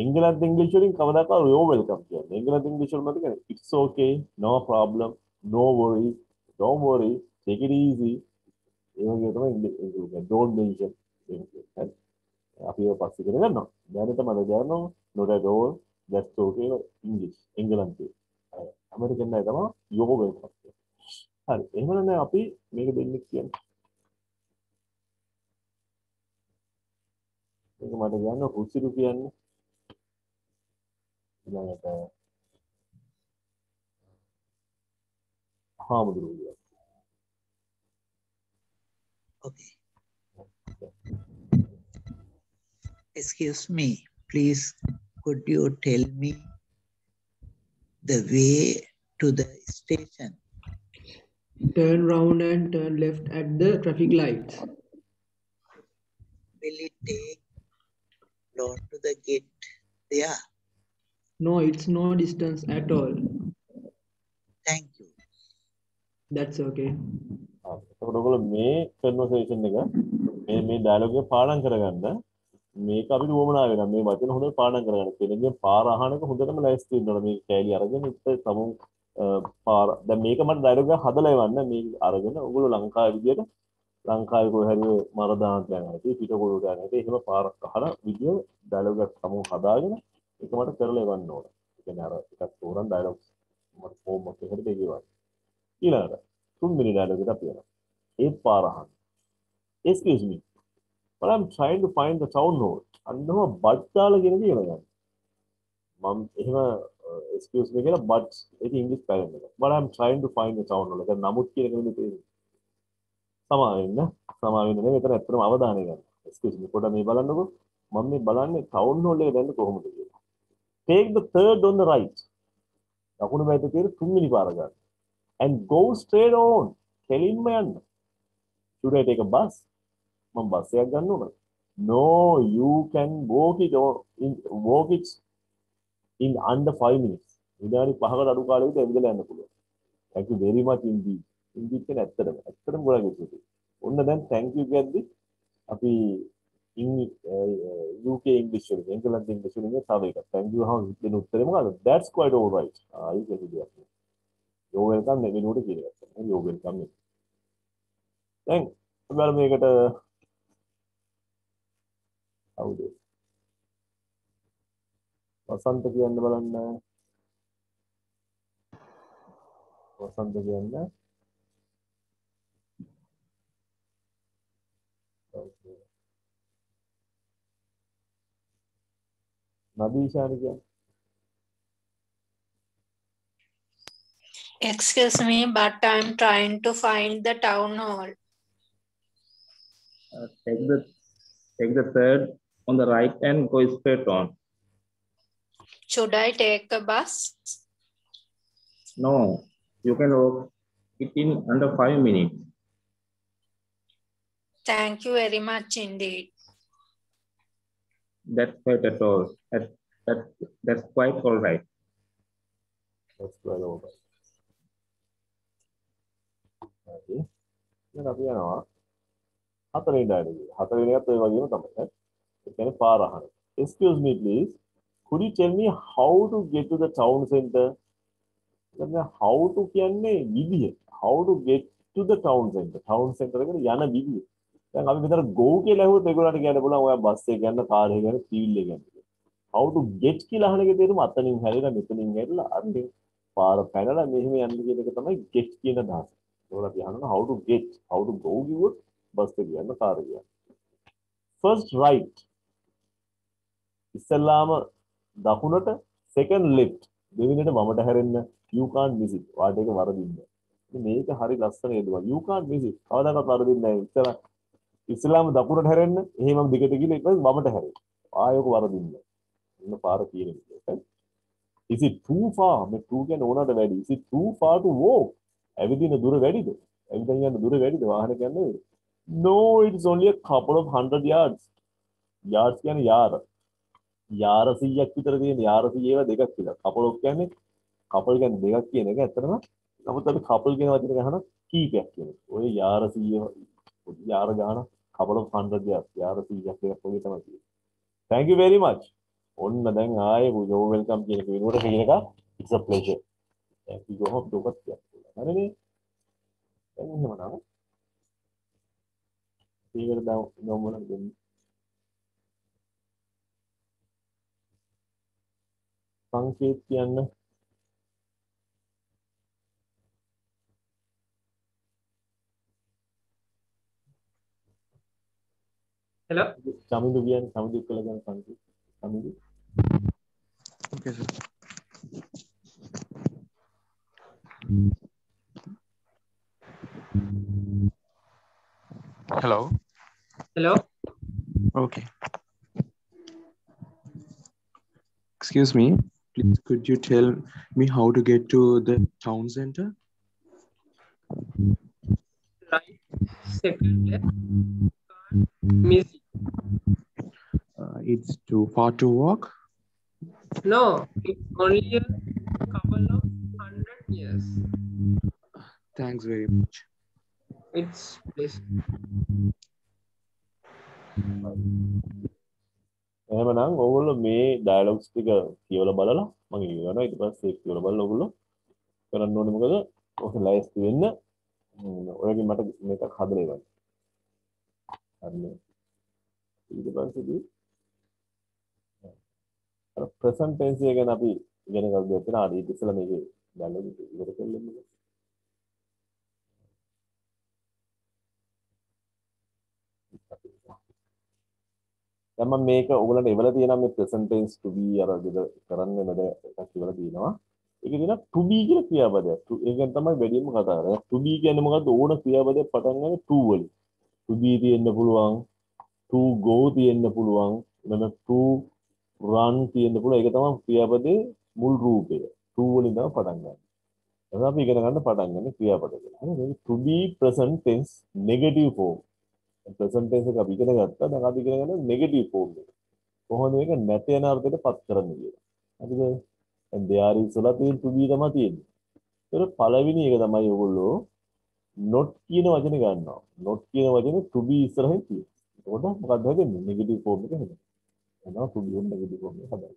එංගලන්ත ඉංග්‍රීසි වලින් කවදාකවත් you're welcome කියන්නේ එංගලන්ත ඉංග්‍රීසි වල මතක කියන්නේ it's okay no problem no worry don't worry take it easy. ඒ වගේ තමයි ඉංග්‍රීසි කියන්නේ. Don't mention හරි. අපි ඒව පස්සේ ඉගෙන ගන්නවා. දැනට මම දන්නවා not at all that's okay ඉංග්‍රීසි එංගලන්තේ ඇමරිකන් අය තමයි you're welcome හරි. එහෙනම් අපි මේක දෙන්නෙක් කියන්නේ. මේක මට කියන්න හුසිරු කියන්නේ of. Okay. Excuse me, please could you tell me the way to the station? Turn round and turn left at the traffic lights. Will it take long to the gate there? No, it's no distance at all. Thank you. That's okay. එතකොට ඔයගොල්ලෝ මේ conversation එක මේ මේ dialogue එක පාඩම් කරගන්න මේක අපිට වමනා වෙනවා මේ වචන හොඳට පාඩම් කරගන්න. කෙනෙක්ගේ පාර අහන එක හොඳටම ලෑස්ති වෙන්න ඕන මේ කෑලි අරගෙන ඉතින් සමුන් පාර දැන් මේක මට ඩයලොග් එක හදලා එවන්න මේ අරගෙන ඔයගොල්ලෝ ලංකාවේ විදියට ලංකාවේ කොහේ හරි මරදානට යන හැටි පිටකොළුට යන හැටි එහෙම පාරක් අහන විදිය ඩයලොග් එකක් සමුන් හදාගෙන ඒක මට කරලා එවන්න ඕන. ඒ කියන්නේ අර එකක් තෝරන් ඩයලොග්ස් මට ෆෝම් එකකට දෙගේවන්න. ඊළඟට තුන්වෙනි ඩයලොග් එකට අපි යනවා. ඒ පාර අහන්න. Excuse me. But I'm trying to find the town hall. අන්නම බට් දාලා කියන දේ ඉගෙන ගන්න. මම එහෙම uh, excuse me කියලා but ඒක ඉංග්‍රීසි පැරෙන්න එක. But I'm trying to find the town hall. ඒක නමුත් කියන කෙනෙක් තේරෙන්නේ. සමා වෙන්න. සමා වෙන්න නෙවෙයි මෙතන ඇත්තටම අවධානය ගන්න. excuse me පොඩ්ඩක් මේ බලන්නකෝ. මම මේ බලන්නේ town hall එක දැන්න කොහොමද කියලා. Take the third on the right. දකුණු පැත්තේ තියෙන තුන්වෙනි පාර ගන්න. And go straight on. කෙලින්ම යන්න. Should I take a bus? මම බස් එකක් ගන්න ඕනද? No, you can walk it or in walk it in under 5 minutes. විනාඩි 5කට අඩු කාලයකට ඇවිදලා යන්න පුළුවන්. Thank you very much indeed. indeed කියන ඇත්තටම ඇත්තටම ගොඩක් ස්තුතියි. ඔන්න දැන් thank you කියද්දි අපි UK English වලින් එංගලන්ත English වලින් තව එකක්. thank you හා දෙන උත්තරේ මොකද්ද? That's quite all right. ආ ඒක හිතියක්. You're welcome නේ වෙනුවට කියන එක. You're welcome නේ. දැන් බලමු මේකට කවුද? වසන්ත කියන්න බලන්න. වසන්ත කියන්න. Excuse me, but I'm trying to find the town hall. Uh, take the take the third on the right and go straight on. Should I take a bus? No, you can walk it in under five minutes. Thank you very much indeed. That's quite at all. That, that, that's quite all right. That's quite all right. හරි. දැන් අපි යනවා හතරවෙනි dialogue එක. හතරවෙනි එකත් ඔය වගේම තමයි. ඈ. ඒ කියන්නේ පාර අහන. Excuse me please. Could you tell me how to get to the town center? දැන් how to කියන්නේ විදිය. How to get to the town center. town center එකට යන විදිය. දැන් අපි මෙතන go කියලා ඇහුවොත් ඒගොල්ලන්ට කියන්න පුළුවන් ඔයා බස් එක ගන්න, කාර් එක ගන්න, ටීවී එක ගන්න. How to get කියලා අහන එකේ තේරුම අතනින් හැරිලා මෙතනින් හැරිලා අරින් පාර පැනලා මෙහෙම යන්න කියන එක තමයි get කියන අදහස. ඒගොල්ලෝ අපි අහනවා how to get, how to go කිව්වොත් බස් එක ගන්න, කාර් එක ගන්න. first right ඉස්සල්ලාම දකුණට second left දෙවෙනිට වමට හැරෙන්න you can't miss it. වාට එක වරදින්න. මේක හරි ලස්සන හේතුවක්. you can't miss it. කවදාකවත් වරදින්නේ නැහැ. ඉස්සලා ඉස්ලාම දකුණට හැරෙන්න එහෙමම දිගට ගිහලා ඊට පස්සේ වමට හැරෙන්න. ආයෝක වරදින්න. ඉන්න පාර කියන විදිහට. Is it too far? මේ too කියන්නේ ඕනකට වැඩි. Is it too far to walk? ඇවිදින දුර වැඩිද? ඇවිදින යන දුර වැඩිද? වාහන කියන්නේ no it's only a couple of hundred yards yards කියන්නේ යාර යාර 100ක් විතර තියෙන යාර 100 ඒවා දෙකක් කියලා couple of කියන්නේ couple කියන්නේ දෙකක් කියන එක ඇත්තටම නමුත් අපි couple කියන වචනේ ගහන කීපයක් කියන එක ඔය යාර 100 යාර ගාන couple of hundred yards යාර 100ක් දෙකක් වගේ තමයි තියෙන්නේ thank you very much ඔන්න දැන් ආයේ යෝ වෙල්කම් කියන එක වෙනුවට කියන එක it's a pleasure. Thank you. go home දුකත් කියන්න හරිනේ දැන් එහෙමනම් ඊකට දැන් නොමන දෙන්න? සංකේත කියන්න. Hello? සමිඳු කියන්නේ සමිඳු කියලා කියන සංකේත. Samindu Okay, sir. Hello. Hello? Okay. Excuse me. Please, could you tell me how to get to the town center? Right. Second left. Miss. Uh, it's too far to walk. No, it's only a couple of hundred years. Thanks very much. It's please. එහෙමනම් ඕගොල්ලෝ මේ dialogues ටික කියවලා බලලා මම ඉවරනවා ඊට පස්සේ කියවලා බලලා ඕගොල්ලෝ කරන්න ඕනේ මොකද ඔක ලෑස්ති වෙන්න ඔයගෙන් මට මේකක් හදලා ඉවරයි හරිනේ ඊට පස්සේදී අර ප්‍රසන්ට් ටෙන්ස් එක ගැන අපි ඉගෙන ගන්න දෙයක් තියෙනවා ඊට ඉස්සෙල්ලා මේකේ ඩයලොග් එක ඉවර කරලෙමු දැන් මම මේක ඔයගලන්ට ඉවල තියෙනවා මේ present tense to be අර දෙද කරන්න මැද එකක් ඉවල තියෙනවා. ඒකේ තියෙනවා to be කියලා ක්‍රියාපදයක්. to ඒ කියන්නේ තමයි වැඩියෙන්ම කතා කරන්නේ. to be කියන්නේ මොකද්ද? ඕන ක්‍රියාපදයක් පටන් ගන්න to වලින්. to be තියෙන්න පුළුවන්. to go තියෙන්න පුළුවන්. එතන to run තියෙන්න පුළුවන්. ඒක තමයි ක්‍රියාපදේ මුල් රූපය. to වලින් තමයි පටන් ගන්න. එහෙනම් අපි ඉගෙන ගන්න පටන් ගන්න ක්‍රියාපද කියලා. හරි මේක to be present tense negative form. Present tense එක අපි ඉගෙන ගත්තා. දැන් අපි ඉගෙන ගන්න නෙගටිව් ෆෝම් එක. කොහොමද මේක නැත යන අර්ථයට පත් කරන්නේ කියලා. හරිද? දැන් there is වල තියෙන to be තමයි තියෙන්නේ. ඒක පළවෙනි එක තමයි ඔයගොල්ලෝ not කියන වචනේ ගන්නවා. not කියන වචනේ to be ඉස්සරහින් තියෙනවා. එතකොට මොකක්ද වෙන්නේ? නෙගටිව් ෆෝම් එක හැදෙනවා. එනවා to be වල නෙගටිව් ෆෝම් එක හදන්න.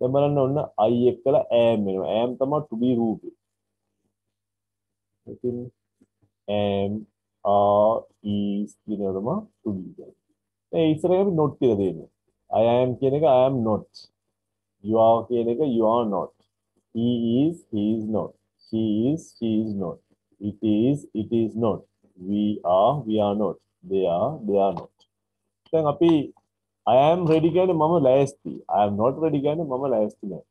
දැන් බලන්න ඔන්න I එක්කලා am වෙනවා. am තමයි to be රූපේ. ඉතින් am are is කියන එක තමයි to be කියන්නේ. ඒ ඉස්සරහ අපි not කියලා දෙන්නේ. I am කියන එක I am not. You are කියන එක you are not. He is he is not. She is she is not. It is it is not. We are we are not. They are they are not. දැන් අපි I am ready කියන්නේ මම ලෑස්ති. I am not ready කියන්නේ මම ලෑස්ති නෑ.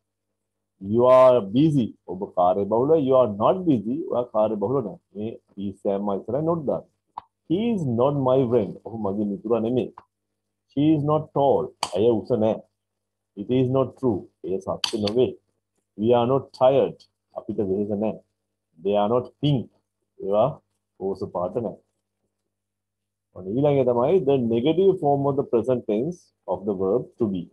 You are busy. ඔබ කාර්යබහුලයි. You are not busy. ඔයා කාර්යබහුල නැහැ. මේ he Sam ඉස්සරහ not දාන්න. He is not my friend. ඔහු මගේ මිතුරා නෙමෙයි. She is not tall. ඇය උස නැහැ. It is not true. එය සත්‍ය නොවේ. We are not tired. අපිට වෙහෙස නැහැ. They are not pink. ඒවා රෝස පාට නැහැ. ඔන්න ඊළඟේ තමයි the negative form of the present tense of the verb to be.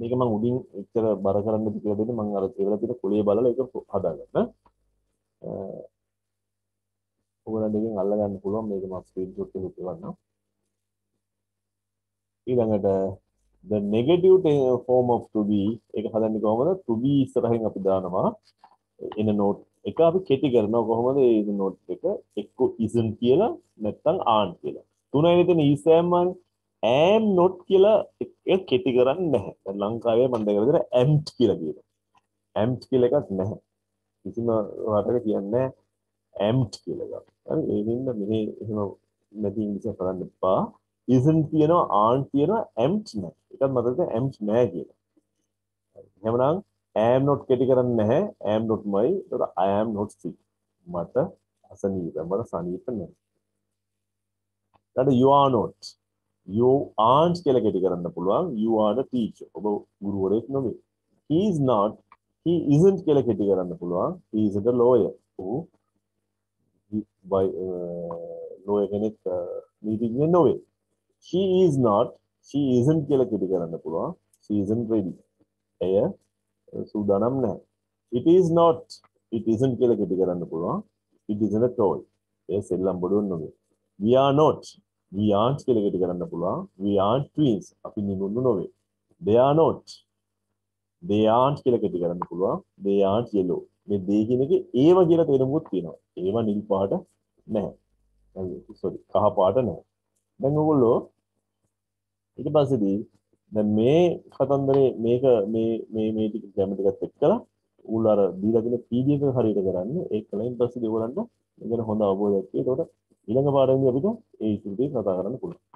මේක මම උඩින් එච්චර බර කරන්න කියලා දෙන්නේ මම අර ඒවල තියෙන කුලිය බලලා ඒක හදාගන්න. ඔයගොල්ලන් දෙකෙන් අල්ල ගන්න පුළුවන් මේක මම ස්ක්‍රීන්ෂොට් එකක් එවන්නම්. ඊළඟට the negative te- form of to be ඒක හදන්නේ කොහොමද? to be ඉස්සරහින් අපි දානවා in a note එක අපි කෙටි කරනවා කොහොමද මේ note එක එක්ක isn't කියලා නැත්නම් aren't කියලා. තුනයි තියෙන is am am not කියලා එක කෙටි කරන්නේ නැහැ. දැන් ලංකාවේ මම දැකලා තියෙන amt කියලා කියනවා. amt කියලා එකක් නැහැ. කිසිම රටක කියන්නේ amt කියලා එකක්. හරි ඒ හින්දා මෙහි එහෙම නැති ඉංග්‍රීසි කරන්න එපා. isn't තියෙනවා aren't තියෙනවා amt නැහැ. ඒකත් මතක amt නැහැ කියලා. එහෙමනම් am not කෙටි කරන්නේ නැහැ. am not මයි. ඒතකොට I am not sick. මට අසනීප මට සනීප නැහැ. ඊට you are not. you aren't කියලා කෙටි කරන්න පුළුවන්. you are the teacher. ඔබ ගුරුවරයෙක් නෙමෙයි. he is not. he isn't කියලා කෙටි කරන්න පුළුවන්. he isn't a lawyer. ඔහු by uh, ලෝය කෙනෙක් මීටිං එක නොවේ she is not she isn't කියලා කෙටි කරන්න පුළුවන් she isn't ready එය සූදානම් නැහැ. It is not it isn't කියලා කෙටි කරන්න පුළුවන්. It isn't at all. එය සෙල්ලම් බොඩුවක් නොවේ we are not we aren't කියලා කෙටි කරන්න පුළුවන්. We aren't twins. අපි නිමුණු නොවේ. They are not. They aren't කියලා කෙටි කරන්න පුළුවන්. They aren't yellow. මේ they කියන එකේ ඒව කියලා තේරුමකුත් තියෙනවා. ඒව නිල් පාට නැහැ. සෝරි කහ පාට නැහැ. දැන් ඔයගොල්ලෝ ඊට පස්සේදී දැන් මේ කතන්දරේ මේක මේ මේ මේ ටික ගැම ටිකත් එක්කලා ඌල අර දීලා තියෙන PDF එක හරියට කරන්න ඒක කලින් පස්සේ ඔයගොල්ලන්ට මේකට හොඳ අවබෝධයක් තියෙයි. ඒකට ඊළඟ පාඩමේදී අපිට ඒ ඉතුරු ටික කතා කරන්න පුළුවන්.